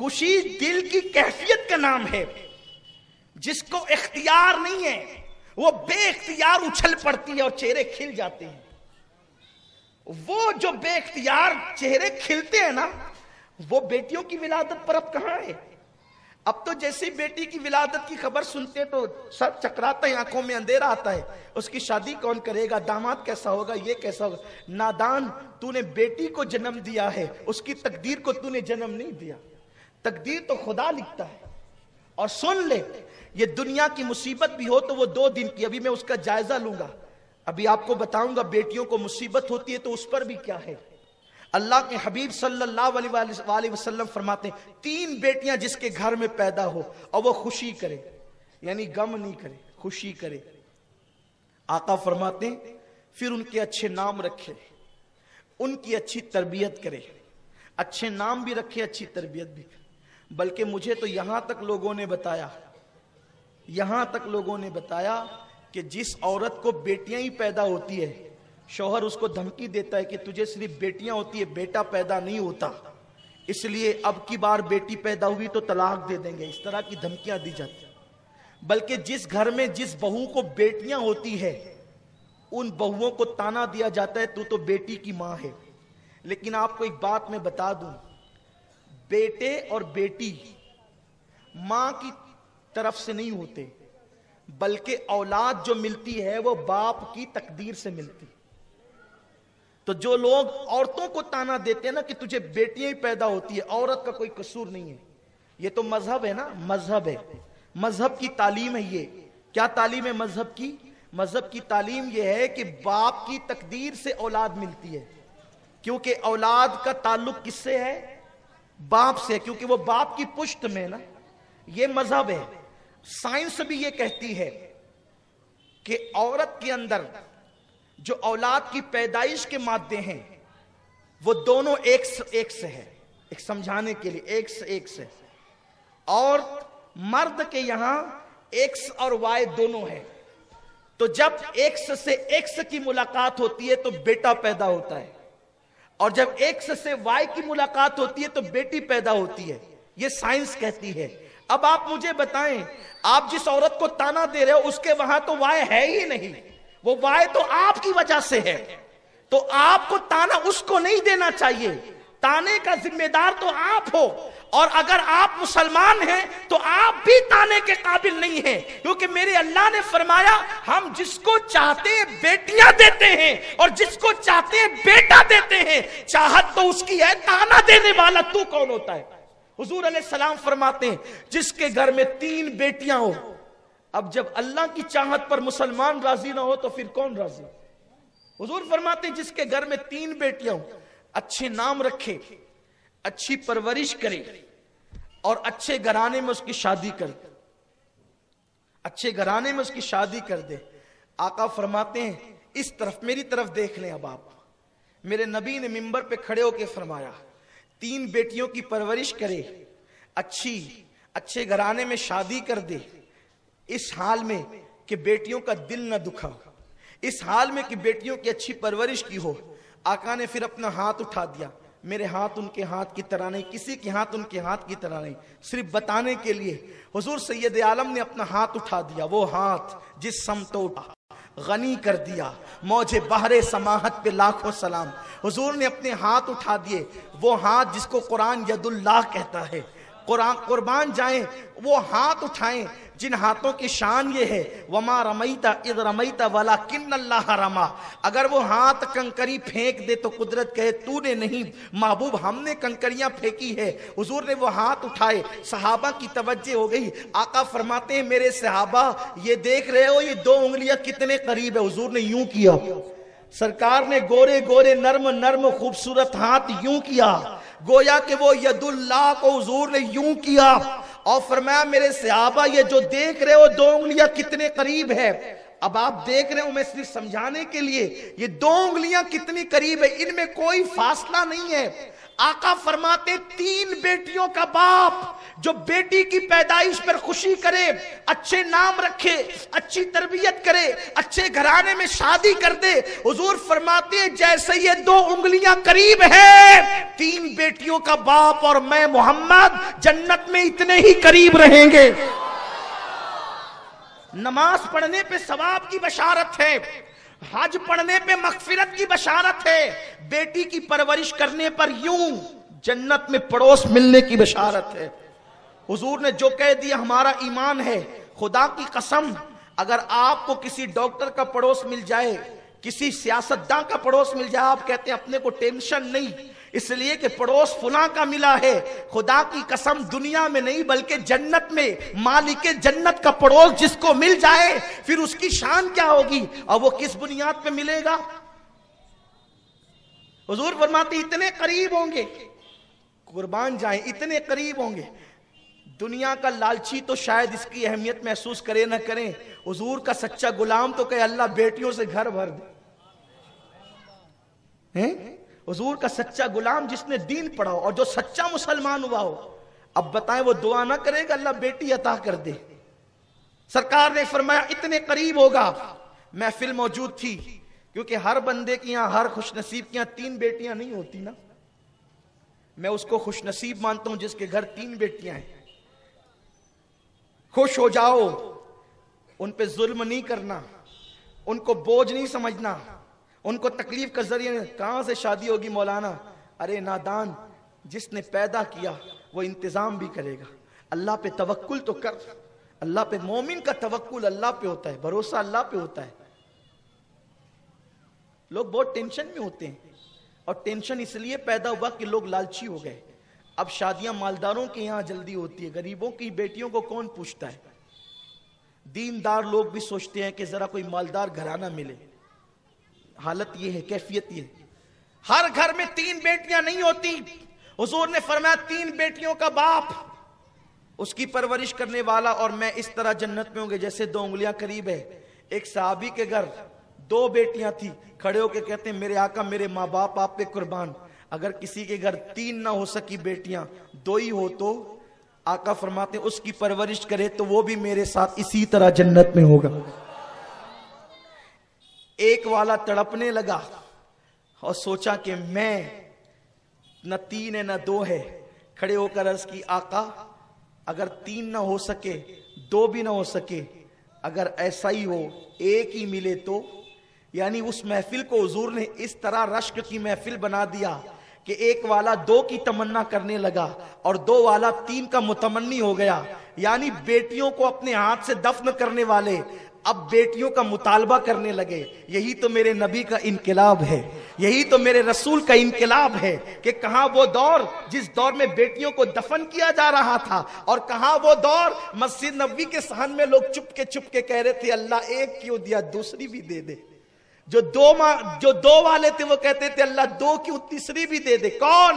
खुशी दिल की कैफियत का नाम है। जिसको इख्तियार नहीं है, वो बेख्तियार उछल पड़ती है और चेहरे खिल जाते हैं। वो जो बेख्तियार चेहरे खिलते हैं ना, वो बेटियों की विलादत पर अब कहाँ है? अब तो जैसे बेटी की विलादत की खबर सुनते तो सर चकराता है, आँखों में अंधेरा आता है। उसकी शादी कौन करेगा? दामाद कैसा होगा? ये कैसा होगा? नादान, तूने बेटी को जन्म दिया है, उसकी तकदीर को तूने जन्म नहीं दिया। तकदीर तो खुदा लिखता है। और सुन ले, ये दुनिया की मुसीबत भी हो तो वो दो दिन की, अभी मैं उसका जायजा लूँगा। अभी आपको बताऊँगा, बेटियों को मुसीबत होती है तो उस पर भी क्या है? अल्लाह के हबीब सल्लल्लाहु फरमाते हैं, तीन बेटियाँ जिसके घर में पैदा हो, और वो खुशी करे। यानी गम नहीं करे, खुशी करे। आका फरमाते हैं, फिर उनके अच्छे नाम रखे, उनकी अच्छी तरबियत करे। अच्छे नाम भी रखे, अच्छी तरबियत भी। करे बल्कि मुझे तो यहाँ तक लोगों ने बताया, यहाँ तक लोगों ने बताया कि जिस औरत को बेटियाँ ही पैदा होती है, शोहर उसको धमकी देता है कि तुझे सिर्फ़ बेटियाँ होती है, बेटा पैदा नहीं होता। इसलिए अब की बार बेटी पैदा हुई तो तलाक दे देंगे, इस तरह की धमकियाँ दी जाती बल्कि जिस घर में जिस बहू को बेटियाँ होती है, उन बहुओं को ताना दिया जाता है, तू तो बेटी की माँ है। लेकिन आपको एक बात मैं बता दूँ बेटे और बेटी माँ की तरफ़ से नहीं होते, बल्कि औलाद जो मिलती है, वो बाप की तकदीर से मिलती। तो जो लोग औरतों को ताना देते हैं ना कि तुझे बेटियाँ ही पैदा होती है, औरत का कोई कसूर नहीं है। ये तो मज़हब है ना, मज़हब है। मज़हब की तालीम है ये। क्या तालीम है मज़हब की? मज़हब की तालीम यह है कि बाप की तकदीर से औलाद मिलती है। क्योंकि औलाद का ताल्लुक किससे है? बाप से, क्योंकि वो बाप की पुष्ट में ना, ये मज़हब है। साइंस भी ये कहती है कि औरत के अंदर जो औलाद की पैदाइश के मादे हैं, वो दोनों एक से एक से है, एक समझाने के लिए, एक से एक से। और मर्द के यहाँ एक्स और वाई दोनों है। तो जब एक्स से एक्स की मुलाकात होती है तो बेटा पैदा होता है। और जब एक्स से वाई की मुलाकात होती है तो बेटी पैदा होती है। ये साइंस कहती है। अब आप मुझे बताएँ, आप जिस औरत को ताना दे रहे हो, उसके वहाँ तो वाय है ही नहीं। वो वाय तो आपकी वजह से है। तो आपको ताना उसको नहीं देना चाहिए। ताने का जिम्मेदार तो आप हो। और अगर आप मुसलमान हैं तो आप भी ताने के काबिल नहीं हैं। क्योंकि मेरे अल्लाह ने फरमाया, हम जिसको चाहते बेटियाँ देते हैं और जिसको चाहते बेटा देते हैं, चाहत तो उसकी है ताना देने वाला, तू कौन होता है? हुजूर सलाम फरमाते हैं, जिसके घर में तीन बेटियाँ हो, अब जब अल्लाह की चाहत पर मुसलमान राज़ी ना हो तो फिर कौन राज़ी? हुजूर फरमाते हैं, जिसके घर में तीन बेटियाँ हो अच्छे नाम रखे, अच्छी परवरिश करे और अच्छे घराने में उसकी शादी कर अच्छे घराने में उसकी शादी कर दे। आका फरमाते हैं, इस तरफ़, मेरी तरफ़ देख लें अब आप। मेरे नबी ने मिंबर पे खड़े होकर फरमाया, तीन बेटियों की परवरिश करे, अच्छी, अच्छे घराने में शादी कर दे। इस हाल में कि बेटियों का दिल न दुखा इस हाल में कि बेटियों की अच्छी परवरिश की हो। आका ने फिर अपना हाथ उठा दिया। मेरे हाथ उनके हाथ की तरह नहीं, किसी के हाथ उनके हाथ की तरह नहीं। सिर्फ़ बताने के लिए, हुजूर सैयद आलम ने अपना हाथ उठा दिया, वो हाथ जिस समतो उठा, गनी कर दिया, मौजे बहरे समाहत पे लाखों सलाम। हुजूर ने अपने हाथ उठा दिए, वो हाथ जिसको कुरान यदुल्लाह कहता है। कुरान, कुर्बान जाएँ, वो हाथ उठाएँ जिन हाथों की शान ये है, वमा रमईता इद रमईता वाला किन अल्लाह रमा। अगर वो हाथ कंकरी फेंक दे तो कुदरत कहे, तूने नहीं, महबूब हमने कंकरियाँ फेंकी है। हुजूर ने वो हाथ उठाए, सहाबा की तवज्जे हो गई। आका फरमाते हैं, मेरे सहाबा, ये देख रहे हो, ये दो उंगलियाँ कितने करीब है? हुजूर ने यूँ किया। सरकार ने गोरे गोरे नर्म नर्म खूबसूरत हाथ यूँ किया। गोया कि वो यदुल्लाह को हुजूर ने यूँ किया। और फरमाया, मेरे सहाबा, ये जो देख रहे हो दो उंगलियाँ कितने करीब है। अब आप देख रहे हो, मैं सिर्फ़ समझाने के लिए, ये दो उंगलियाँ कितनी करीब है, इनमें कोई फासला नहीं है। आका फरमाते, तीन बेटियों का बाप जो बेटी की पैदाइश पर खुशी करे, अच्छे नाम रखे, अच्छी तरबियत करे, अच्छे घराने में शादी कर दे, हुजूर फरमाते जैसे ये दो उंगलियाँ करीब है, तीन बेटियों का बाप और मैं मोहम्मद जन्नत में इतने ही करीब रहेंगे। नमाज़ पढ़ने पे सवाब की बशारत है। हज पढ़ने पे मगफिरत की बशारत है। बेटी की परवरिश करने पर यूँ जन्नत में पड़ोस मिलने की बशारत है। हुजूर ने जो कह दिया, हमारा ईमान है। खुदा की कसम, अगर आपको किसी डॉक्टर का पड़ोस मिल जाए, किसी सियासतदान का पड़ोस मिल जाए, आप कहते हैं, अपने को टेंशन नहीं इसलिए कि पड़ोस फुला का मिला है। खुदा की कसम दुनिया में नहीं, बल्कि जन्नत में, मालिक जन्नत का पड़ोस जिसको मिल जाए, फिर उसकी शान क्या होगी? और वो किस बुनियाद पे मिलेगा? हजूर फरमाते, इतने करीब होंगे। कुर्बान जाए, इतने करीब होंगे। दुनिया का लालची तो शायद इसकी अहमियत महसूस करे ना करें। हजूर का सच्चा गुलाम तो कहे, अल्लाह बेटियों से घर भर दे। हैं? हजूर का सच्चा गुलाम जिसने दीन पढ़ा हो और जो सच्चा मुसलमान हुआ हो। अब बताएँ वो दुआ ना करेगा, अल्लाह बेटी अता कर दे। सरकार ने फरमाया, इतने करीब होगा। महफिल मौजूद थी, क्योंकि हर बंदे की यहाँ हर खुशनसीब की यहाँ तीन बेटियाँ नहीं होती ना। मैं उसको खुशनसीब मानता हूँ जिसके घर तीन बेटियाँ हैं। खुश हो जाओ उन पे जुल्म नहीं करना, उनको बोझ नहीं समझना। उनको तकलीफ़ का ज़रिए कहाँ से शादी होगी मौलाना? अरे नादान, जिसने पैदा किया, वो इंतज़ाम भी करेगा। अल्लाह पे तवक्कुल तो कर। अल्लाह पे मोमिन का तवक्कुल अल्लाह पे होता है, भरोसा अल्लाह पे होता है। लोग बहुत टेंशन में होते हैं। और टेंशन इसलिए पैदा हुआ कि लोग लालची हो गए। अब शादियाँ मालदारों के यहाँ जल्दी होती है, गरीबों की बेटियों को कौन पूछता है? दीनदार लोग भी सोचते हैं कि जरा कोई मालदार घराना मिले। हालत ये है, कैफियत ये हर घर में तीन बेटियाँ नहीं होती। हुजूर ने फरमाया, तीन बेटियों का बाप। उसकी परवरिश करने वाला और मैं इस तरह जन्नत में होंगे जैसे दो उंगलियाँ करीब है। एक साहबी के घर, दो बेटियाँ थी। खड़े होके कहते हैं, मेरे आका, मेरे माँ बाप आप पे कुर्बान। अगर किसी के घर तीन ना हो सकी बेटियाँ, दो ही हो तो? आका फरमाते उसकी परवरिश करे तो वो भी मेरे साथ इसी तरह जन्नत में होगा। एक वाला तड़पने लगा और सोचा कि मैं न तीन है, न दो है। खड़े होकर अर्ज़ की, आका, अगर तीन ना हो सके, दो भी ना हो सके, अगर ऐसा ही हो, एक ही मिले तो? यानी उस महफिल को हजूर ने इस तरह रश्क की महफिल बना दिया कि एक वाला दो की तमन्ना करने लगा और दो वाला तीन का मुतमनी हो गया। यानी बेटियों को अपने हाथ से दफन करने वाले अब बेटियों का मुतालबा करने लगे, यही तो मेरे नबी का इनकलाब है, यही तो मेरे रसूल का इनकलाब है कि कहा वो दौर जिस दौर में बेटियों को दफन किया जा रहा था और कहा वो दौर मस्जिद नबी के सहन में लोग चुप के चुप के कह रहे थे, अल्लाह एक क्यों दिया, दूसरी भी दे दे। जो दो माँ, जो दो वाले थे, वो कहते थे, अल्लाह दो की तीसरी भी दे दे? कौन?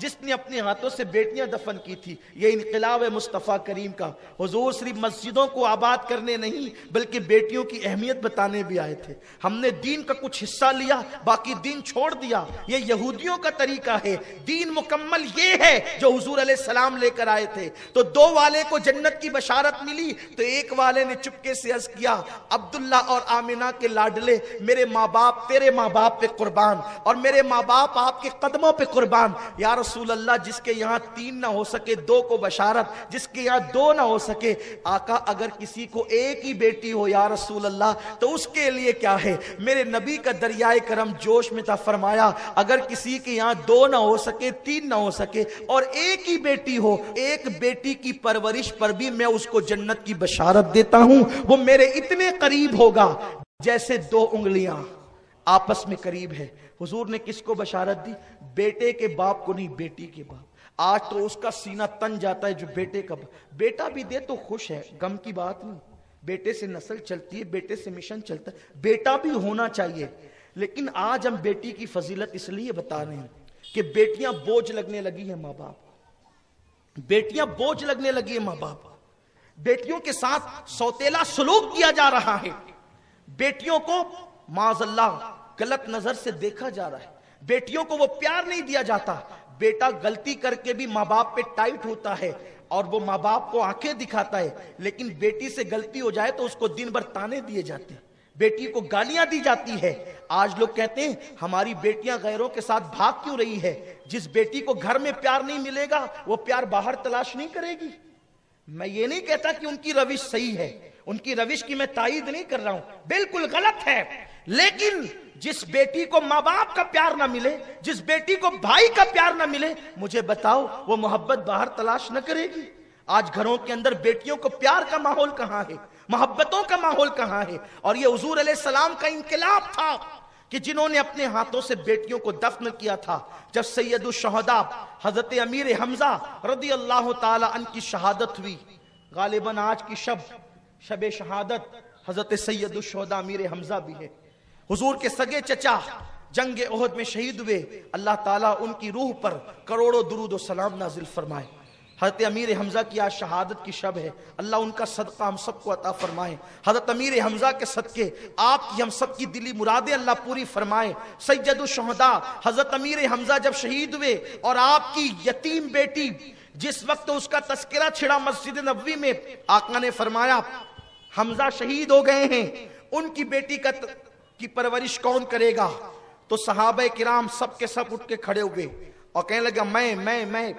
जिसने अपने हाथों से बेटियाँ दफन की थी। ये इनकलाब है मुस्तफ़ा करीम का। हजूर सिर्फ़ मस्जिदों को आबाद करने नहीं, बल्कि बेटियों की अहमियत बताने भी आए थे। हमने दीन का कुछ हिस्सा लिया, बाकी दीन छोड़ दिया। ये यहूदियों का तरीका है। दीन मुकम्मल ये है जो हजूर सलाम लेकर आए थे। तो दो वाले को जन्नत की बशारत मिली तो एक वाले ने चुपके से अर्ज़ किया, अब्दुल्ला और आमिना के लाडले, मेरे माँ बाप, तेरे माँ बाप पे कुर्बान, और मेरे माँ बाप आपके कदमों पे कुर्बान। यार रसूल अल्लाह जिसके यहाँ तीन ना हो सके, दो को बशारत, जिसके यहाँ दो ना हो सके। आका, अगर किसी को एक ही बेटी हो, या रसूल अल्लाह तो उसके लिए क्या है? मेरे नबी का दरियाए करम जोश में था, फरमाया, अगर किसी के यहाँ दो ना हो सके, तीन ना हो सके, और एक ही बेटी हो, एक बेटी की परवरिश पर भी मैं उसको जन्नत की बशारत देता हूँ, वो मेरे इतने करीब होगा, जैसे दो उंगलियाँ आपस में करीब है। हुजूर ने किसको बशारत दी? बेटे के बाप को नहीं, बेटी के बाप। आज तो उसका सीना तन जाता है जो बेटे का बेटा भी दे तो खुश है, गम की बात नहीं। बेटे से नस्ल चलती है, बेटे से मिशन चलता है। बेटा भी होना चाहिए, लेकिन आज हम बेटी की फजीलत इसलिए बता रहे हैं कि बेटियाँ बोझ लगने लगी है माँ बाप बेटियाँ बोझ लगने लगी है माँ बाप बेटियों के साथ सौतेला सलूक किया जा रहा है। बेटियों को माजल्ला गलत नज़र से देखा जा रहा है। बेटियों को वो प्यार नहीं दिया जाता। बेटा गलती करके भी माँ बाप पे टाइट होता है और वो माँ बाप को आँखें दिखाता है, लेकिन बेटी से गलती हो जाए तो उसको दिन भर ताने दिए जाते हैं। बेटी को गालियाँ दी जाती है। आज लोग कहते हैं, हमारी बेटियाँ गैरों के साथ भाग क्यों रही है? जिस बेटी को घर में प्यार नहीं मिलेगा, वो प्यार बाहर तलाश नहीं करेगी। मैं ये नहीं कहता कि उनकी रविश सही है। उनकी रविश की मैं तायद नहीं कर रहा हूँ। बिल्कुल गलत है। लेकिन जिस बेटी को माँ बाप का प्यार ना मिले, जिस बेटी को भाई का प्यार ना मिले, मुझे बताओ, वो मोहब्बत बाहर तलाश न करेगी। आज घरों के अंदर बेटियों को प्यार का माहौल कहाँ है? मोहब्बतों का माहौल कहाँ है? और ये हजूर सलाम का इनकलाब था कि जिन्होंने अपने हाथों से बेटियों को दफन किया था। जब सैयद शहदा, हज़रत अमीर हमजा रदी अल्लाह तन की शहादत हुई, गालिबन आज की शब शब शहादत हज़रत सैयद शहदा अमीर हमजा भी है। हुजूर के सगे चचा जंग ओहद में शहीद हुए। अल्लाह ताला उनकी रूह पर करोड़ों दुरूद सलाम नाजिल फरमाए। हज़रत अमीर हमजा की आज शहादत की शब है। अल्लाह उनका सदका हम सबको अता फरमाए। हज़रत अमीर हमजा के सदके, आपकी हम सब की दिली मुरादें अल्लाह पूरी फरमाए। सैयदुलशहदा हज़रत अमीर हमजा जब शहीद हुए और आपकी यतीम बेटी, जिस वक्त उसका तस्करा छिड़ा मस्जिद नबी में, आका ने फरमाया, हमजा शहीद हो गए हैं। उनकी बेटी का की परवरिश कौन करेगा? तो सहाब किराम सब के सब उठ के खड़े हुए और कहने लगा, मैं मैं मैं।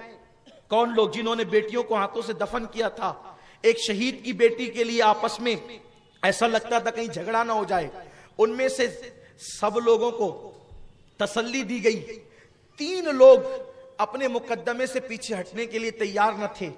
कौन लोग जिन्होंने बेटियों को हाथों से दफन किया था? एक शहीद की बेटी के लिए आपस में ऐसा लगता था कहीं झगड़ा ना हो जाए। उनमें से सब लोगों को तसल्ली दी गई। तीन लोग अपने मुकदमे से पीछे हटने के लिए तैयार न थे।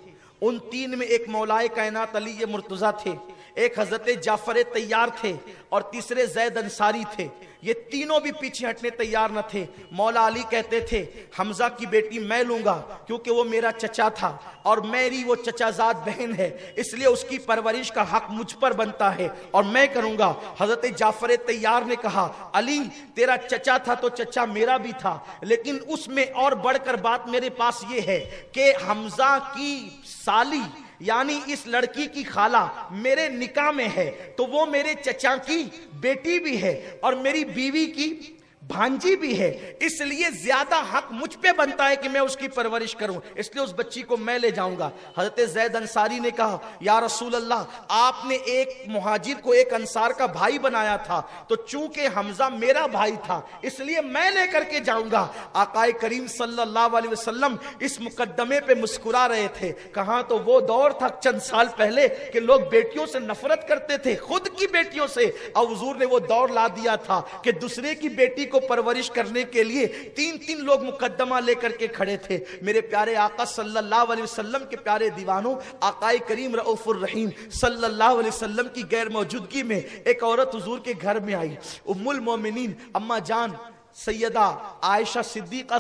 उन तीन में एक मौलाए कायनात अली मुर्तजा थे। एक हज़रत जाफ़र तैयार थे और तीसरे जैद अंसारी थे। ये तीनों भी पीछे हटने तैयार न थे। मौला अली कहते थे, हमजा की बेटी मैं लूँगा, क्योंकि वो मेरा चचा था और मेरी वो चचाजाद बहन है। इसलिए उसकी परवरिश का हक मुझ पर बनता है और मैं करूँगा। हज़रत जाफ़र तैयार ने कहा, अली, तेरा चचा था तो चचा मेरा भी था, लेकिन उसमें और बढ़कर बात मेरे पास ये है कि हमजा की साली यानी इस लड़की की खाला मेरे निकाह में है तो वो मेरे चचा की बेटी भी है और मेरी बीवी की भांजी भी है, इसलिए ज़्यादा हक मुझ पे बनता है कि मैं उसकी परवरिश करूँ। इसलिए उस बच्ची को मैं ले जाऊँगा। हज़रत जैद अंसारी ने कहा, या रसूल अल्लाह आपने एक मुहाजिर को एक अंसार का भाई बनाया था तो चूँकि हमजा मेरा भाई था, इसलिए मैं लेकर के जाऊँगा। आकाए करीम सल्लल्लाहु अलैहि वसल्लम इस मुकदमे पे मुस्कुरा रहे थे। कहा तो वो दौर था, चंद साल पहले, कि लोग बेटियों से नफरत करते थे, खुद की बेटियों से। हजूर ने वो दौर ला दिया था, कि दूसरे की बेटी को परवरिश करने के लिए तीन तीन लोग मुकदमा लेकर के खड़े थे। मेरे प्यारे आका सल्लल्लाहु अलैहि वसल्लम के प्यारे दीवानों, आकाए करीम रऊफुर रहीम, सल्लल्लाहु अलैहि वसल्लम की गैर मौजूदगी में एक औरत हुजूर के घर में आई। उम्मुल मोमिनीन, अम्मा जान, सैयदा आयशा सिद्दीका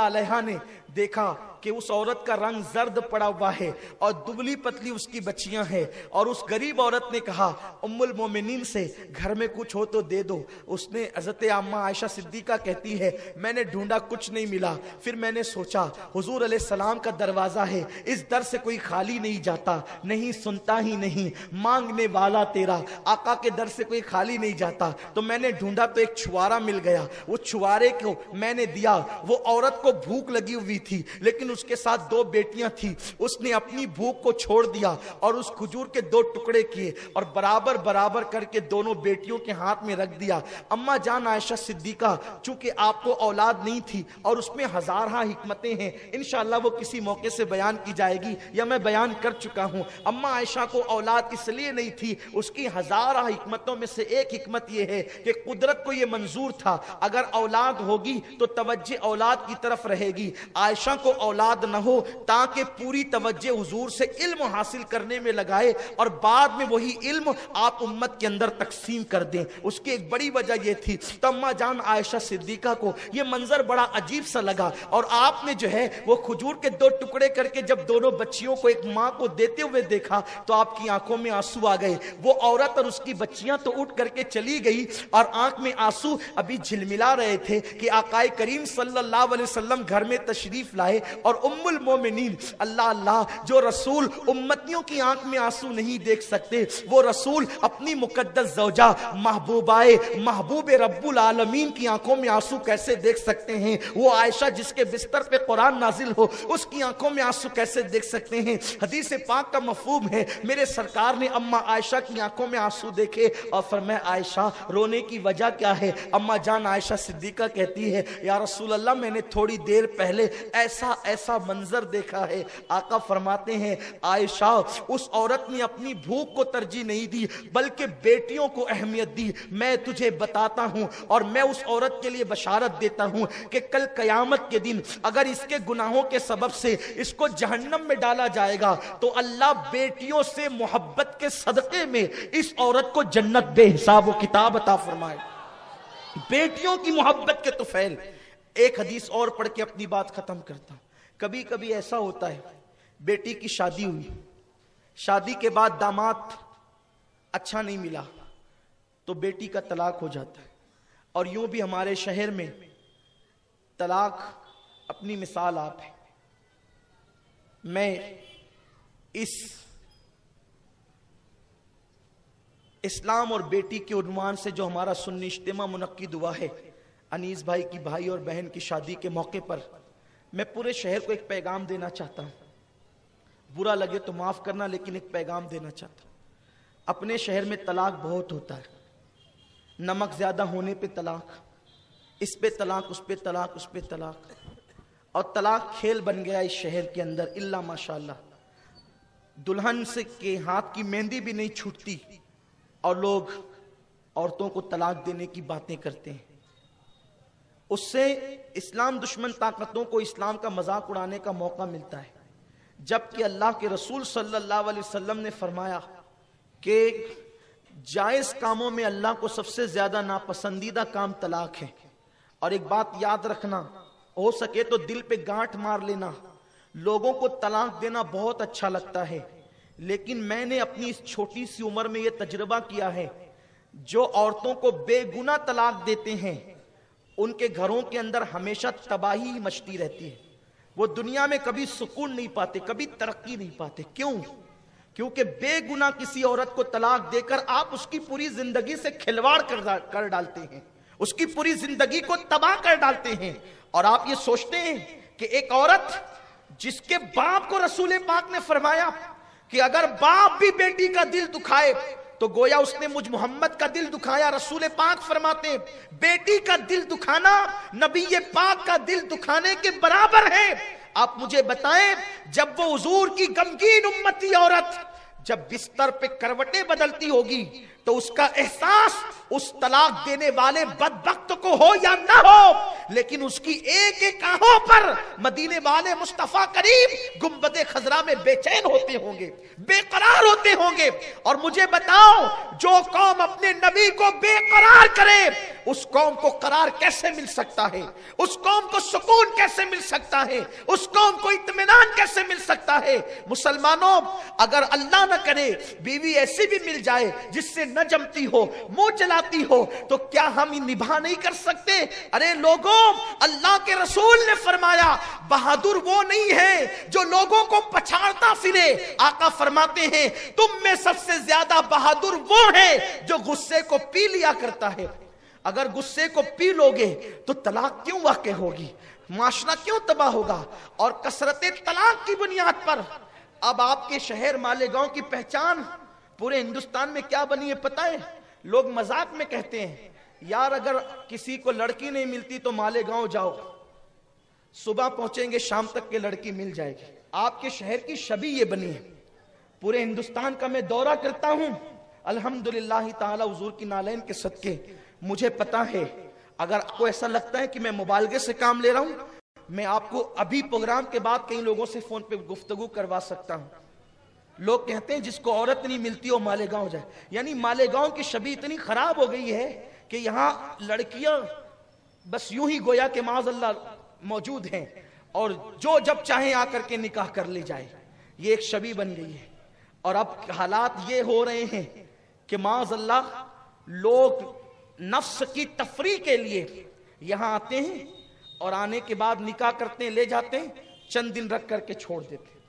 अलैहा ने देखा कि उस औरत का रंग जर्द पड़ा हुआ है और दुबली पतली उसकी बच्चियाँ हैं। और उस गरीब औरत ने कहा, उम्मुल मोमिनीन से घर में कुछ हो तो दे दो। उसने हज़रत अम्मा आयशा सिद्दीका कहती है, मैंने ढूंढा, कुछ नहीं मिला। फिर मैंने सोचा, हुजूर सलाम का दरवाज़ा है, इस दर से कोई खाली नहीं जाता, नहीं सुनता ही नहीं, मांगने वाला तेरा, आका के दर से कोई खाली नहीं जाता। तो मैंने ढूंढा तो एक छुआरा मिल गया। वो छुआरे को मैंने दिया, वो औरत को भूख लगी हुई थी, लेकिन उसके साथ दो बेटियाँ थी। उसने अपनी भूख को छोड़ दिया और उस खजूर के दो टुकड़े किए और बराबर बराबर करके दोनों बेटियों के हाथ में रख दिया। अम्मा जान आयशा सिद्दीका, चूँकि आपको औलाद नहीं थी और उसमें हजारा हिकमतें हैं इनशाला वो किसी मौके से बयान की जाएगी या मैं बयान कर चुका हूँ। अम्मा आयशा को औलाद इसलिए नहीं थी, उसकी हजारा हिकमतों में से एक हिकमत यह है कि कुदरत को यह मंजूर था। अगर औलाद होगी तो तवज्जे औलाद की तरफ़ रहेगी। आयशा को औलाद न हो, ताकि पूरी तवज्जो हुजूर से इल्म हासिल करने में लगाए और बाद में वही इल्म आप उम्मत के अंदर तकसीम कर दें। उसकी एक बड़ी वजह यह थी तो अम्मा जान आयशा सिद्दीका को यह मंजर बड़ा अजीब सा लगा और आपने जो है, वो खजूर के दो टुकड़े करके जब दोनों बच्चियों को एक माँ को देते हुए देखा तो आपकी आँखों में आँसू आ गए। वो औरत और उसकी बच्चियाँ तो उठ करके चली गई और आँख में आँसू अभी झिलमिला रहे थे कि आकाए करीम सल्लल्लाहु अलैहि वसल्लम घर में तशरीफ़ लाए और उम्मुल मोमिनीन, अल्लाह अल्लाह, जो रसूल उम्मतियों की आँख में आँसू नहीं देख सकते, वो रसूल अपनी मुकद्दस जौजा, महबूबाए, महबूब रब्बुल आलमीन की आँखों में आँसू कैसे देख सकते हैं? वो आयशा जिसके बिस्तर पे कुरान नाजिल हो, उसकी आँखों में आँसू कैसे देख सकते हैं? हदीस पाक का मफहूम है, मेरे सरकार ने अम्मा आयशा की आँखों में आँसू देखे और फिर मैं आयशा, रोने की वजह क्या है? अम्मा जान आयशा सिद्दीका कहती है, या रसूल अल्लाह मैंने थोड़ी देर पहले ऐसा ऐसा मंजर देखा है। आका फरमाते हैं, आयशा, उस औरत ने अपनी भूख को तरजीह नहीं दी, बल्कि बेटियों को अहमियत दी। मैं तुझे बताता हूँ और मैं उस औरत के लिए बशारत देता हूँ कि कल कयामत के दिन अगर इसके गुनाहों के सबब से इसको जहन्नम में डाला जाएगा तो अल्लाह बेटियों से मोहब्बत के सदके में इस औरत को जन्नत बेहिसाब किताब अता फरमाए। बेटियों की मोहब्बत के तो फैल। एक हदीस और पढ़ के अपनी बात खत्म करता हूँ। कभी कभी ऐसा होता है, बेटी की शादी हुई। शादी के बाद दामाद अच्छा नहीं मिला तो बेटी का तलाक हो जाता है। और यूँ भी हमारे शहर में तलाक अपनी मिसाल आप है। मैं इस इस्लाम और बेटी के उन्वान से जो हमारा सुन्नी इज्तिमा मुनक्द हुआ है अनीस भाई की भाई और बहन की शादी के मौके पर मैं पूरे शहर को एक पैगाम देना चाहता हूँ। बुरा लगे तो माफ़ करना, लेकिन एक पैगाम देना चाहता हूँ। अपने शहर में तलाक बहुत होता है। नमक ज़्यादा होने पे तलाक, इस पे तलाक, उस पे तलाक, उस पे तलाक। और तलाक खेल बन गया इस शहर के अंदर, इल्ला माशाल्लाह। दुल्हन से के हाथ की मेहंदी भी नहीं छूटती, और लोग औरतों को तलाक देने की बातें करते हैं। उससे इस्लाम दुश्मन ताकतों को इस्लाम का मज़ाक उड़ाने का मौका मिलता है। जबकि अल्लाह के रसूल सल्लल्लाहु अलैहि वसल्लम ने फरमाया कि जायज़ कामों में अल्लाह को सबसे ज़्यादा नापसंदीदा काम तलाक है। और एक बात याद रखना, हो सके तो दिल पे गांठ मार लेना। लोगों को तलाक देना बहुत अच्छा लगता है, लेकिन मैंने अपनी इस छोटी सी उम्र में यह तजुर्बा किया है, जो औरतों को बेगुना तलाक देते हैं उनके घरों के अंदर हमेशा तबाही मचती रहती है। वो दुनिया में कभी सुकून नहीं पाते कभी तरक्की नहीं पाते। क्यों? क्योंकि बेगुना किसी औरत को तलाक देकर आप उसकी पूरी ज़िंदगी से खिलवाड़ कर, कर डालते हैं। उसकी पूरी ज़िंदगी को तबाह कर डालते हैं। और आप ये सोचते हैं कि एक औरत जिसके बाप को रसूल पाक ने फरमाया कि अगर बाप भी बेटी का दिल दुखाए तो गोया उसने मुझ मोहम्मद का दिल दुखाया, रसूल पाक फरमाते बेटी का दिल दुखाना नबी पाक का दिल दुखाने के बराबर है। आप मुझे बताएँ, जब वो हजूर की गमगीन उम्मती औरत, जब बिस्तर पे करवटें बदलती होगी तो उसका एहसास उस तलाक देने वाले बदबख्त को हो या ना हो, लेकिन उसकी एक एक आहों पर मदीने वाले मुस्तफ़ा करीम गुंबद खजरा में बेचैन होते होंगे, बेकरार होते होंगे। और मुझे बताओ, जो कौम अपने नबी को बेकरार करे, उस कौम को करार कैसे मिल सकता है? उस कौम को सुकून कैसे मिल सकता है? उस कौम को इत्मीनान कैसे मिल सकता है? मुसलमानों, अगर अल्लाह न करे, बीवी ऐसी भी मिल जाए, जिससे न जमती हो, मुँह चलाती हो तो क्या हम निभा नहीं कर सकते? अरे लोगों, अल्लाह के रसूल ने फरमाया, बहादुर वो नहीं है जो लोगों को पछाड़ता फिरे। आका फरमाते हैं, तुम में सबसे ज़्यादा बहादुर वो है जो गुस्से को पी लिया करता है। अगर गुस्से को पी लोगे तो तलाक क्यों वाक़ होगी? माशरा क्यों तबाह होगा? और कसरत तलाक की बुनियाद पर। अब आपके शहर मालेगांव की पहचान पूरे हिंदुस्तान में क्या बनी है पता है? लोग मज़ाक में कहते हैं, यार, अगर किसी को लड़की नहीं मिलती तो मालेगांव जाओ। सुबह पहुँचेंगे, शाम तक के लड़की मिल जाएगी। आपके शहर की छवि ये बनी है। पूरे हिंदुस्तान का मैं दौरा करता हूँ। अल्हम्दुलिल्लाह ताला, हुजूर की नालैन के सदके। मुझे पता है, अगर आपको ऐसा लगता है कि मैं मुबालगे से काम ले रहा हूँ, मैं आपको अभी प्रोग्राम के बाद कई लोगों से फ़ोन पे गुफ्तगु करवा सकता हूँ। लोग कहते हैं, जिसको औरत नहीं मिलती, वो मालेगांव जाए। यानी मालेगांव की छवि इतनी खराब हो गई है कि यहाँ लड़कियाँ बस यूँ ही गोया के माज अल्लाह मौजूद हैं और जो जब चाहे आकर के निकाह कर ले जाए। ये एक छवि बन गई है। और अब हालात ये हो रहे हैं कि माज अल्लाह लोग नफ्स की तफरी के लिए यहाँ आते हैं और आने के बाद निकाह करते हैं, ले जाते हैं, चंद दिन रख करके छोड़ देते हैं।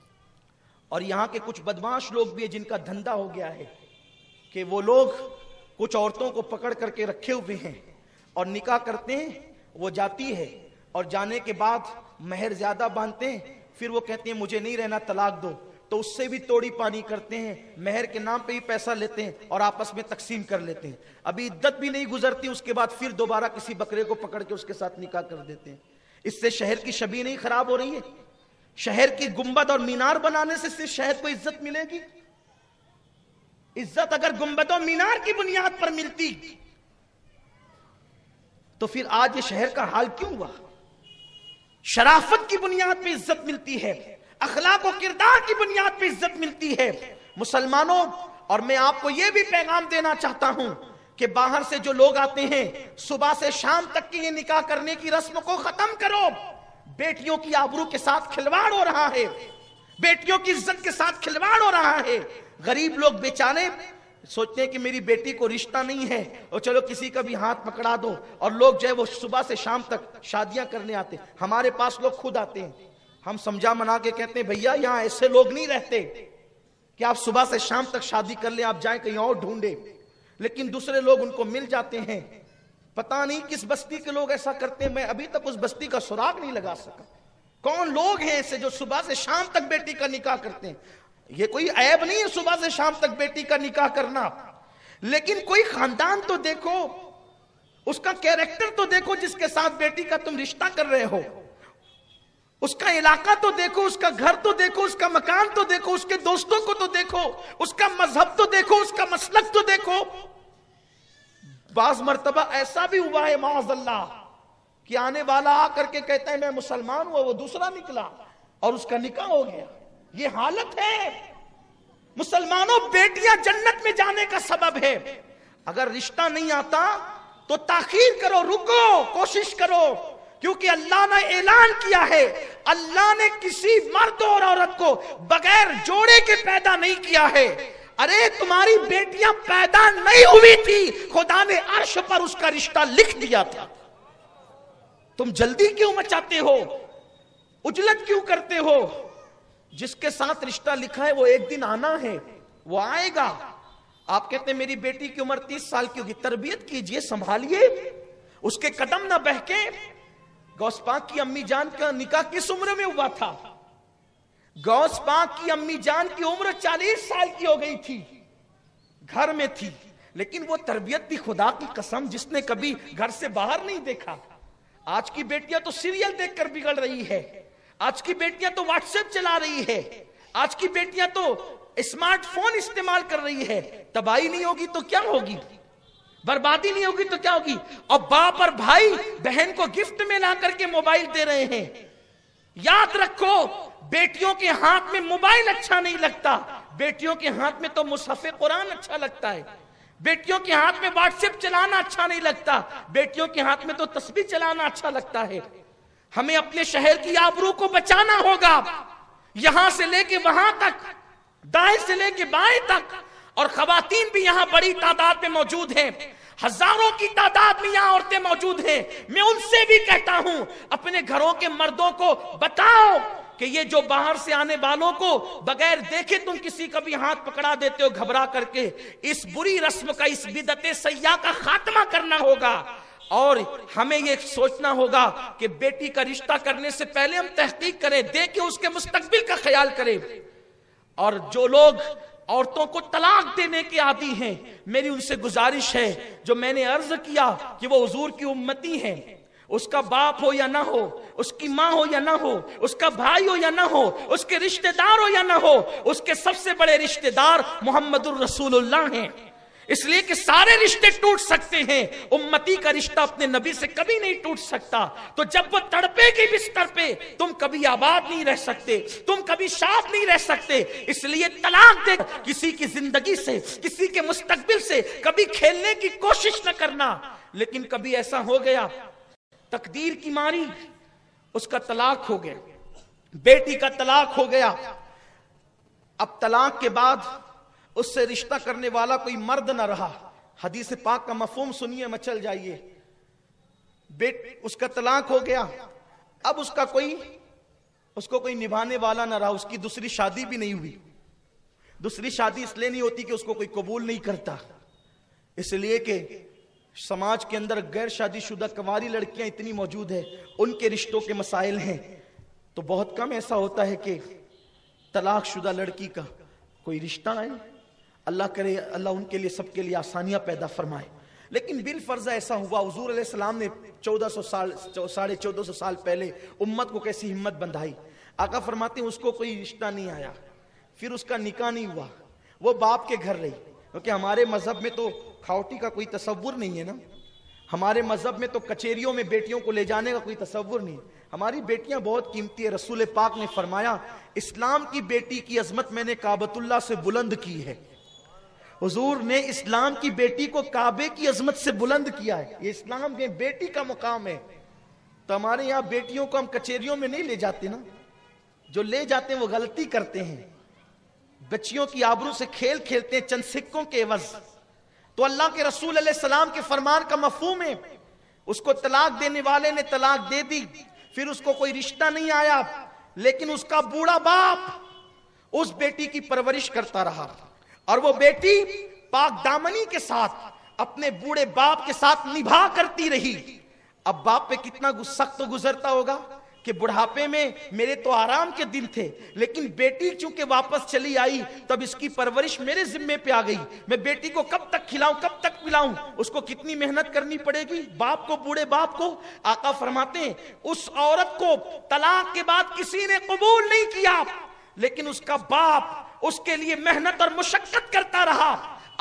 और यहाँ के कुछ बदमाश लोग भी है जिनका धंधा हो गया है कि वो लोग कुछ औरतों को पकड़ करके रखे हुए हैं और निकाह करते हैं, वो जाती है और जाने के बाद महर ज़्यादा बांधते हैं, फिर वो कहते हैं, मुझे नहीं रहना, तलाक दो। तो उससे भी तोड़ी पानी करते हैं, मेहर के नाम पे ही पैसा लेते हैं और आपस में तकसीम कर लेते हैं। अभी इद्दत भी नहीं गुजरती, उसके बाद फिर दोबारा किसी बकरे को पकड़ के उसके साथ निकाह कर देते हैं। इससे शहर की छवि नहीं खराब हो रही है? शहर की गुंबद और मीनार बनाने से सिर्फ़ शहर को इज़्ज़त मिलेगी? इज़्ज़त अगर गुंबद और मीनार की बुनियाद पर मिलती तो फिर आज ये शहर का हाल क्यों हुआ? शराफत की बुनियाद पर इज़्ज़त मिलती है, अखलाक और किरदार की बुनियाद पर इज़्ज़त मिलती है। मुसलमानों, और मैं आपको यह भी पैगाम देना चाहता हूँ कि बाहर से जो लोग आते हैं, सुबह से शाम तक की ये निकाह करने की रस्म को खत्म करो। बेटियों की आबरू के साथ खिलवाड़ हो रहा है। बेटियों की इज़्ज़त के साथ खिलवाड़ हो रहा है। गरीब लोग बेचारे सोचते कि मेरी बेटी को रिश्ता नहीं है और चलो किसी का भी हाथ पकड़ा दो और लोग जो है वो सुबह से शाम तक शादियाँ करने आते हमारे पास लोग खुद आते हैं। हम समझा मना के कहते हैं, भैया, यहाँ ऐसे लोग नहीं रहते। कि आप सुबह से शाम तक शादी कर ले, आप जाए कहीं और ढूंढे? लेकिन दूसरे लोग उनको मिल जाते हैं। पता नहीं किस बस्ती के लोग ऐसा करते हैं, मैं अभी तक उस बस्ती का सुराग नहीं लगा सका। कौन लोग हैं ऐसे जो सुबह से शाम तक बेटी का निकाह करते हैं? ये कोई ऐब नहीं है सुबह से शाम तक बेटी का निकाह करना। लेकिन कोई खानदान तो देखो, उसका कैरेक्टर तो देखो जिसके साथ बेटी का तुम रिश्ता कर रहे हो। उसका इलाका तो देखो, उसका घर तो देखो, उसका मकान तो देखो, उसके दोस्तों को तो देखो, उसका मज़हब तो देखो, उसका मसलक तो देखो। बाज मर्तबा ऐसा भी हुआ है माजल्ला कि आने वाला आकर के कहता है, मैं मुसलमान हुआ वो दूसरा निकला और उसका निकाह हो गया। ये हालत है। मुसलमानों, बेटियाँ जन्नत में जाने का सबब है। अगर रिश्ता नहीं आता तो ताखीर करो, रुको, कोशिश करो, क्योंकि अल्लाह ने ऐलान किया है। अल्लाह ने किसी मर्द और औरत को बगैर जोड़े के पैदा नहीं किया है। अरे, तुम्हारी बेटियाँ पैदा नहीं हुई थी। खुदा ने अर्श पर उसका रिश्ता लिख दिया था। तुम जल्दी क्यों मचाते हो? उजलत क्यों करते हो? जिसके साथ रिश्ता लिखा है, वो एक दिन आना है। वो आएगा। आप कहते हैं, मेरी बेटी की उम्र तीस साल की होगी। तरबियत कीजिए, संभालिए। उसके कदम ना बहके। गौसपाक की अम्मी जान का निकाह किस उम्र में हुआ था? गौस पाक की अम्मी जान की उम्र चालीस साल की हो गई थी। घर में थी, लेकिन वो तरबियत थी खुदा की कसम जिसने कभी घर से बाहर नहीं देखा। आज की बेटियाँ तो सीरियल देखकर बिगड़ रही है। आज की बेटियाँ तो व्हाट्सएप चला रही है। आज की बेटियाँ तो स्मार्टफ़ोन इस्तेमाल कर रही है। तबाही नहीं होगी तो क्या होगी? बर्बादी नहीं होगी तो क्या होगी? और बाप और भाई बहन को गिफ्ट में ला करके मोबाइल दे रहे हैं। याद रखो, बेटियों के हाथ में मोबाइल अच्छा नहीं लगता। बेटियों के हाथ में तो मुसफ़े कुरान अच्छा लगता है। बेटियों के हाथ में व्हाट्सएप चलाना अच्छा नहीं लगता। बेटियों के हाथ में तो तस्वीर चलाना अच्छा लगता है। हमें अपने शहर की आबरू को बचाना होगा। यहाँ से लेके वहाँ तक, दाएँ से लेके बाएँ तक, और खातन भी यहाँ बड़ी तादाद में मौजूद हैं। हज़ारों की तादाद में यहाँ औरतें मौजूद हैं। मैं उनसे भी कहता हूँ, अपने घरों के मर्दों को बताओ कि ये जो बाहर से आने वालों को बगैर देखे तुम किसी का भी हाथ पकड़ा देते हो, घबरा करके, इस बुरी रस्म का, इस बिदत सयाह का खात्मा करना होगा। और हमें यह सोचना होगा कि बेटी का रिश्ता करने से पहले हम तहकीक करें, देखे उसके मुस्तकबिल का ख्याल करें। और जो लोग औरतों को तलाक देने के आदि हैं। मेरी उनसे गुजारिश है, जो मैंने अर्ज़ किया कि वो हजूर की उम्मती हैं। उसका बाप हो या ना हो, उसकी माँ हो या ना हो, उसका भाई हो या ना हो, उसके रिश्तेदार हो या ना हो, उसके सबसे बड़े रिश्तेदार मोहम्मद रसूल हैं। इसलिए कि सारे रिश्ते टूट सकते हैं, उम्मती का रिश्ता अपने नबी से कभी नहीं टूट सकता। तो जब वो तड़पे के बिस्तर पे, तुम कभी आबाद नहीं रह सकते, तुम कभी साफ़ नहीं रह सकते। इसलिए तलाक दे, किसी की ज़िंदगी से, किसी के मुस्तकबिल से कभी खेलने की कोशिश न करना। लेकिन कभी ऐसा हो गया, तकदीर की मारी, उसका तलाक हो गया, बेटी का तलाक हो गया। अब तलाक के बाद उससे रिश्ता करने वाला कोई मर्द ना रहा। हदीस पाक का मफहूम सुनिए मचल जाइए। बेट, उसका तलाक हो गया। अब उसका कोई, उसको कोई निभाने वाला ना रहा। उसकी दूसरी शादी भी नहीं हुई। दूसरी शादी इसलिए नहीं होती कि उसको कोई कबूल नहीं करता। इसलिए कि समाज के अंदर गैर शादीशुदा कुंवारी लड़कियाँ इतनी मौजूद है, उनके रिश्तों के मसाइल हैं। तो बहुत कम ऐसा होता है कि तलाकशुदा लड़की का कोई रिश्ता आए। अल्लाह करे, अल्लाह उनके लिए, सबके लिए आसानियाँ पैदा फरमाए। लेकिन बिल फर्जा ऐसा हुआ, हजूर सलाम ने चौदह सौ साल साढ़े चौदह सौ साल पहले उम्मत को कैसी हिम्मत बंधाई। आका फरमाते हैं, उसको कोई रिश्ता नहीं आया। फिर उसका निकाह नहीं हुआ। वो बाप के घर रही। क्योंकि हमारे मज़हब में तो खावटी का कोई तस्वुर नहीं है ना। हमारे मज़हब में तो कचेरियों में बेटियों को ले जाने का कोई तस्वुर नहीं। हमारी बेटियाँ बहुत कीमती है, रसूल पाक ने फरमाया, इस्लाम की बेटी की अजमत मैंने काबतुल्ला से बुलंद की है। हजूर ने इस्लाम की बेटी को काबे की अजमत से बुलंद किया है। ये इस्लाम में बेटी का मुकाम है। तो हमारे यहाँ बेटियों को हम कचेरियों में नहीं ले जाते ना। जो ले जाते हैं, वो गलती करते हैं। बच्चियों की आबरू से खेल खेलते हैं, चंद सिक्कों के एवज। तो अल्लाह के रसूल सलाम के फरमान का मफहूम है। उसको तलाक देने वाले ने तलाक दे दी। फिर उसको कोई रिश्ता नहीं आया। लेकिन उसका बूढ़ा बाप उस बेटी की परवरिश करता रहा। और वो बेटी पाक दामनी के साथ, अपने बूढ़े बाप के साथ निभा करती रही। अब बाप पे कितना सख्त तो गुजरता होगा कि बुढ़ापे में मेरे तो आराम के दिन थे, लेकिन बेटी चूँकि वापस चली आई, तब इसकी परवरिश मेरे जिम्मे पे आ गई। मैं बेटी को कब तक खिलाऊं, कब तक पिलाऊं, उसको कितनी मेहनत करनी पड़ेगी? बाप को, बूढ़े बाप को आका फरमाते हैं, उस औरत को तलाक के बाद किसी ने कबूल नहीं किया। लेकिन उसका बाप उसके लिए मेहनत और मुशक्कत करता रहा।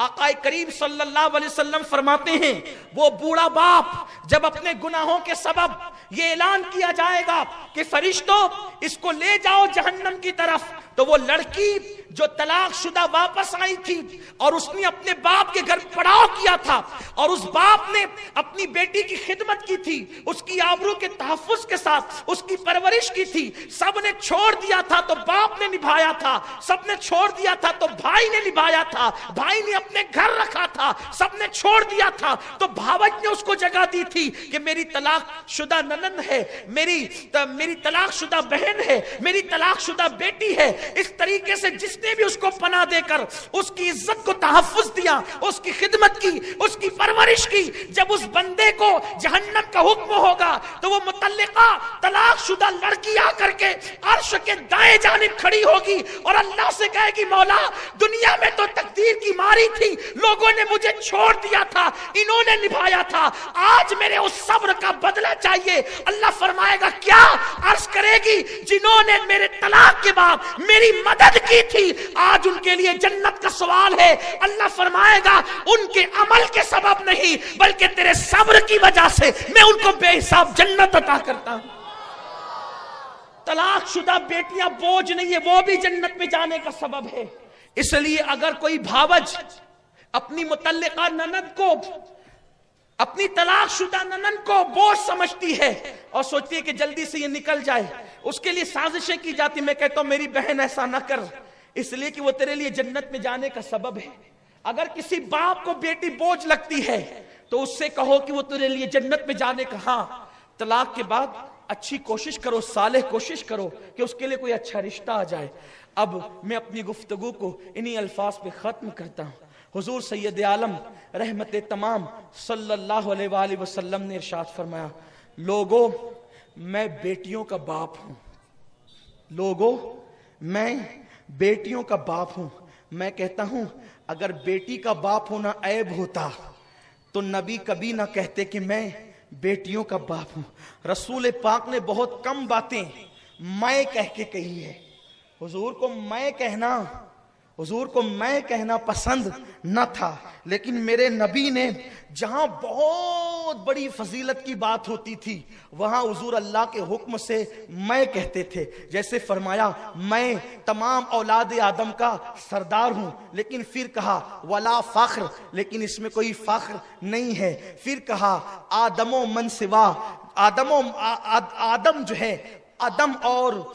आकाए करीब सल्लल्लाहु अलैहि वसल्लम फरमाते हैं, वो बूढ़ा बाप जब अपने गुनाहों के सबब ये ऐलान किया जाएगा कि फरिश्तों, इसको ले जाओ जहन्नम की तरफ़। तो वो लड़की जो तलाक शुदा वापस आई थी और उसने अपने बाप के घर पड़ाव किया था और उस बाप ने अपनी बेटी की खिदमत की थी, उसकी आबरू के तहफुज के साथ उसकी परवरिश की थी, सबने छोड़ दिया था तो बाप ने निभाया था, सबने छोड़ दिया था तो भाई ने निभाया था, भाई ने अपने घर रखा था, सबने छोड़ दिया था तो भावज ने उसको जगह दी थी कि मेरी तलाक शुदा ननन है, मेरी मेरी तलाक शुदा बहन है, मेरी तलाक शुदा बेटी है इस तरीके से जिसने भी उसको पना देकर, उसकी इज़्ज़त को तहफुज दिया, उसकी खिदमत की, उसकी परवरिश की, जब उस बंदे को जहन्नम का हुक्म होगा तो वो मुतल्लिका तलाक शुदा लड़की आकर के अर्श के दाएँ जानिब खड़ी होगी और अल्लाह से कहेगी, मौला, दुनिया में तो तकदीर की मारी थी, लोगों ने मुझे छोड़ दिया था, इन्होंने निभाया था, आज मेरे उस सब्र का बदला चाहिए। अल्लाह फरमाएगा, क्या? अर्ज़ करेगी, जिन्होंने मेरे तलाक के बाद मेरी मदद की थी। आज उनके लिए जन्नत का सवाल है। अल्लाह फरमाएगा, उनके अमल के सबब नहीं, बल्कि तेरे सब्र की वजह से मैं उनको बेहिसाब जन्नत अता करता हूँ। तलाक शुदा बेटियाँ बोझ नहीं है, वो भी जन्नत में जाने का सबब है। इसलिए अगर कोई भावज अपनी मुतल्लिका ननद को अपनी तलाक शुदा ननन को बोझ समझती है और सोचती है कि जल्दी से ये निकल जाए। उसके लिए साजिशें की जाती मैं कहता हूँ, मेरी बहन ऐसा ना कर। इसलिए कि वो तेरे लिए जन्नत में जाने का सबब है। अगर किसी बाप को बेटी बोझ लगती है तो उससे कहो कि वो तेरे लिए जन्नत में जाने का। हाँ तलाक के बाद अच्छी कोशिश करो साले कोशिश करो कि उसके लिए कोई अच्छा रिश्ता आ जाए। अब मैं अपनी गुफ्तगु को इन्हीं अल्फाज पे ख़त्म करता हूँ। हुजूर सैयद आलम, रहमत तमाम, सल्लल्लाहु अलैहि वसल्लम ने इरशाद फरमाया, लोगों, मैं बेटियों का बाप हूँ। लोगों, मैं बेटियों का बाप हूँ। मैं कहता हूँ, अगर बेटी का बाप होना ऐब होता तो नबी कभी ना कहते कि मैं बेटियों का बाप हूँ। रसूल पाक ने बहुत कम बातें मैं कह के कही है। हुजूर को मैं कहना हुजूर को मैं कहना पसंद न था, लेकिन मेरे नबी ने जहाँ बहुत बड़ी फजीलत की बात होती थी, वहाँ हुजूर अल्लाह के हुक्म से मैं कहते थे। जैसे फरमाया, मैं तमाम औलाद आदम का सरदार हूँ, लेकिन फिर कहा, वला फख्र, लेकिन इसमें कोई फख्र नहीं है। फिर कहा, आदमो मन सिवा, आदमो आदम जो है, आदम और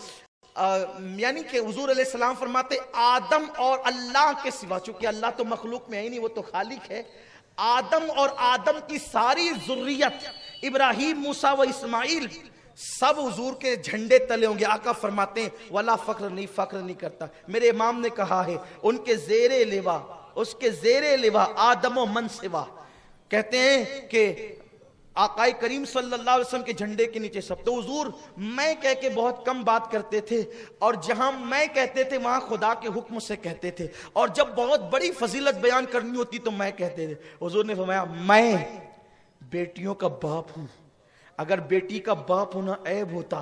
यानी कि हजूर सलाम फरमाते, आदम और अल्लाह के सिवा, चूँकि अल्लाह तो मखलूक में है नहीं, वो तो खालिक है। आदम और आदम की सारी जुर्रियत, इब्राहिम, मूसा व इस्माइल, सब हजूर के झंडे तले होंगे। आका फरमाते हैं, वला फख्र नहीं फख्र नहीं करता। मेरे इमाम ने कहा है, उनके जेरे लेवा, उसके जेरे लेवा आदमो मन सिवा। कहते हैं कि आकाई करीम सल्लल्लाहु अलैहि वसल्लम के झंडे के नीचे सब। तो हजूर, मैं कह के बहुत कम बात करते थे और जहाँ मैं कहते थे, वहाँ खुदा के हुक्म से कहते थे। और जब बहुत बड़ी फजीलत बयान करनी होती तो मैं कहते थे। हजूर ने फरमाया, मैं बेटियों का बाप हूँ। अगर बेटी का बाप होना ऐब होता,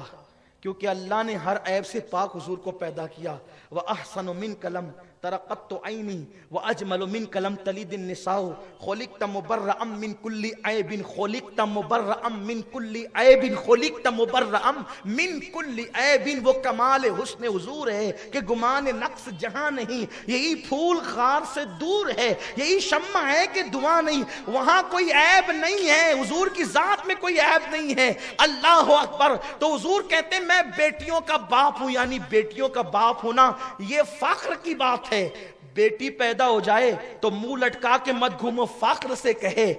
क्योंकि अल्लाह ने हर ऐब से पाक हजूर को पैदा किया। वह अहसन मिन कलम तरक़त तो आईनी व अजमल मिन कलम तलीदिन निसाओ खोलिक तमुबर अम मिन कुल्ली बिन खोलिक तमुबर अम मिन कुल्ली बिन खोलिक तमुबर अम मिन कुल्ली बिन वो कमाल हुस्न हुजूर है कि गुमान नक्स जहाँ नहीं, यही फूल खार से दूर है, यही शम्मा है कि दुआ नहीं। वहाँ कोई ऐब नहीं है, हुजूर की जात में कोई ऐब नहीं है। अल्लाह अकबर। तो हुजूर कहते मैं बेटियों का बाप हूँ, यानी बेटियों का बाप होना, ये फख्र की बात है। बेटी पैदा हो जाए तो मुँह लटका के मत घूमो, फाख्र से कहे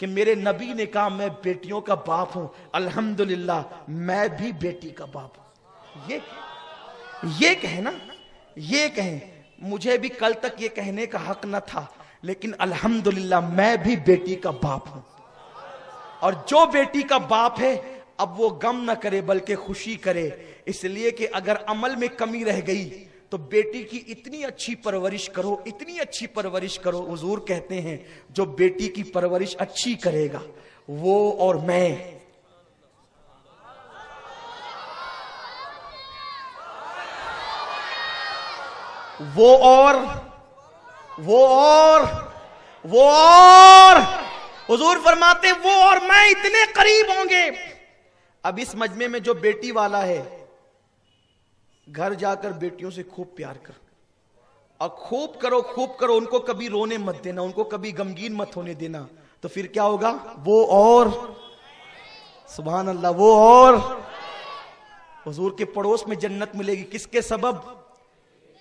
कि मेरे नबी ने कहा, मैं बेटियों का बाप हूँ, अल्हम्दुलिल्लाह, मैं भी बेटी का बाप हूँ। ये ये कहे ना, ये कहें, मुझे भी कल तक ये कहने का हक न था, लेकिन अल्हम्दुलिल्लाह, मैं भी बेटी का बाप हूँ। और जो बेटी का बाप है, अब वो गम ना करे, बल्कि खुशी करे, इसलिए कि अगर अमल में कमी रह गई तो बेटी की इतनी अच्छी परवरिश करो, इतनी अच्छी परवरिश करो, हजूर कहते हैं, जो बेटी की परवरिश अच्छी करेगा, वो और मैं। वो और वो और वो और। हजूर फरमाते, वो और मैं इतने करीब होंगे। अब इस मजमे में जो बेटी वाला है घर जाकर बेटियों से खूब प्यार कर। और खूब करो खूब करो, उनको कभी रोने मत देना, उनको कभी गमगीन मत होने देना। तो फिर क्या होगा? वो और सुबह अल्लाह वो और। हजूर के पड़ोस में जन्नत मिलेगी। किसके सबब?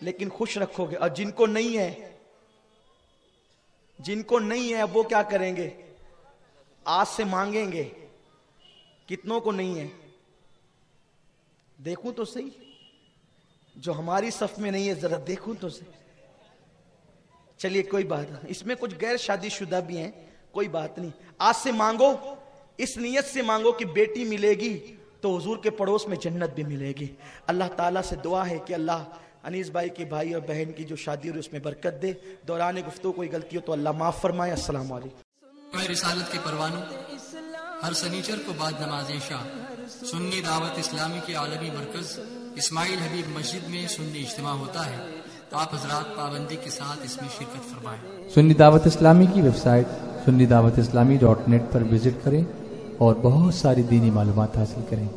लेकिन खुश रखोगे। और जिनको नहीं है, जिनको नहीं है वो क्या करेंगे? आज से मांगेंगे। कितनों को नहीं है? देखूँ तो सही। जो हमारी सफ में नहीं है, जरा देखूँ तो सही चलिए, कोई बात नहीं। इसमें कुछ गैर शादीशुदा भी हैं, कोई बात नहीं। आज से मांगो, इस नीयत से मांगो कि बेटी मिलेगी तो हुजूर के पड़ोस में जन्नत भी मिलेगी। अल्लाह ताला से दुआ है कि अल्लाह अनीस भाई के भाई और बहन की जो शादी हो उसमें बरकत दे। दौरान गुफ्तु कोई गलती हो तो अल्लाह माफ़ फरमाए। वालेकुम रिसालत के परवानों हर सनीचर को बाद नमाज़ सुन्नी दावत इस्लामी के आलमी मरकज। इस्माइल हबीब मस्जिद में सुन्नी इज्तम होता है तो आप हजरात पाबंदी के साथ इसमें शिरकत फरमाएँ। सुन्नी दावत इस्लामी की website, Sunni Dawat Islami dot net पर विज़िट करें और बहुत सारी दीनी मालूम हासिल करें।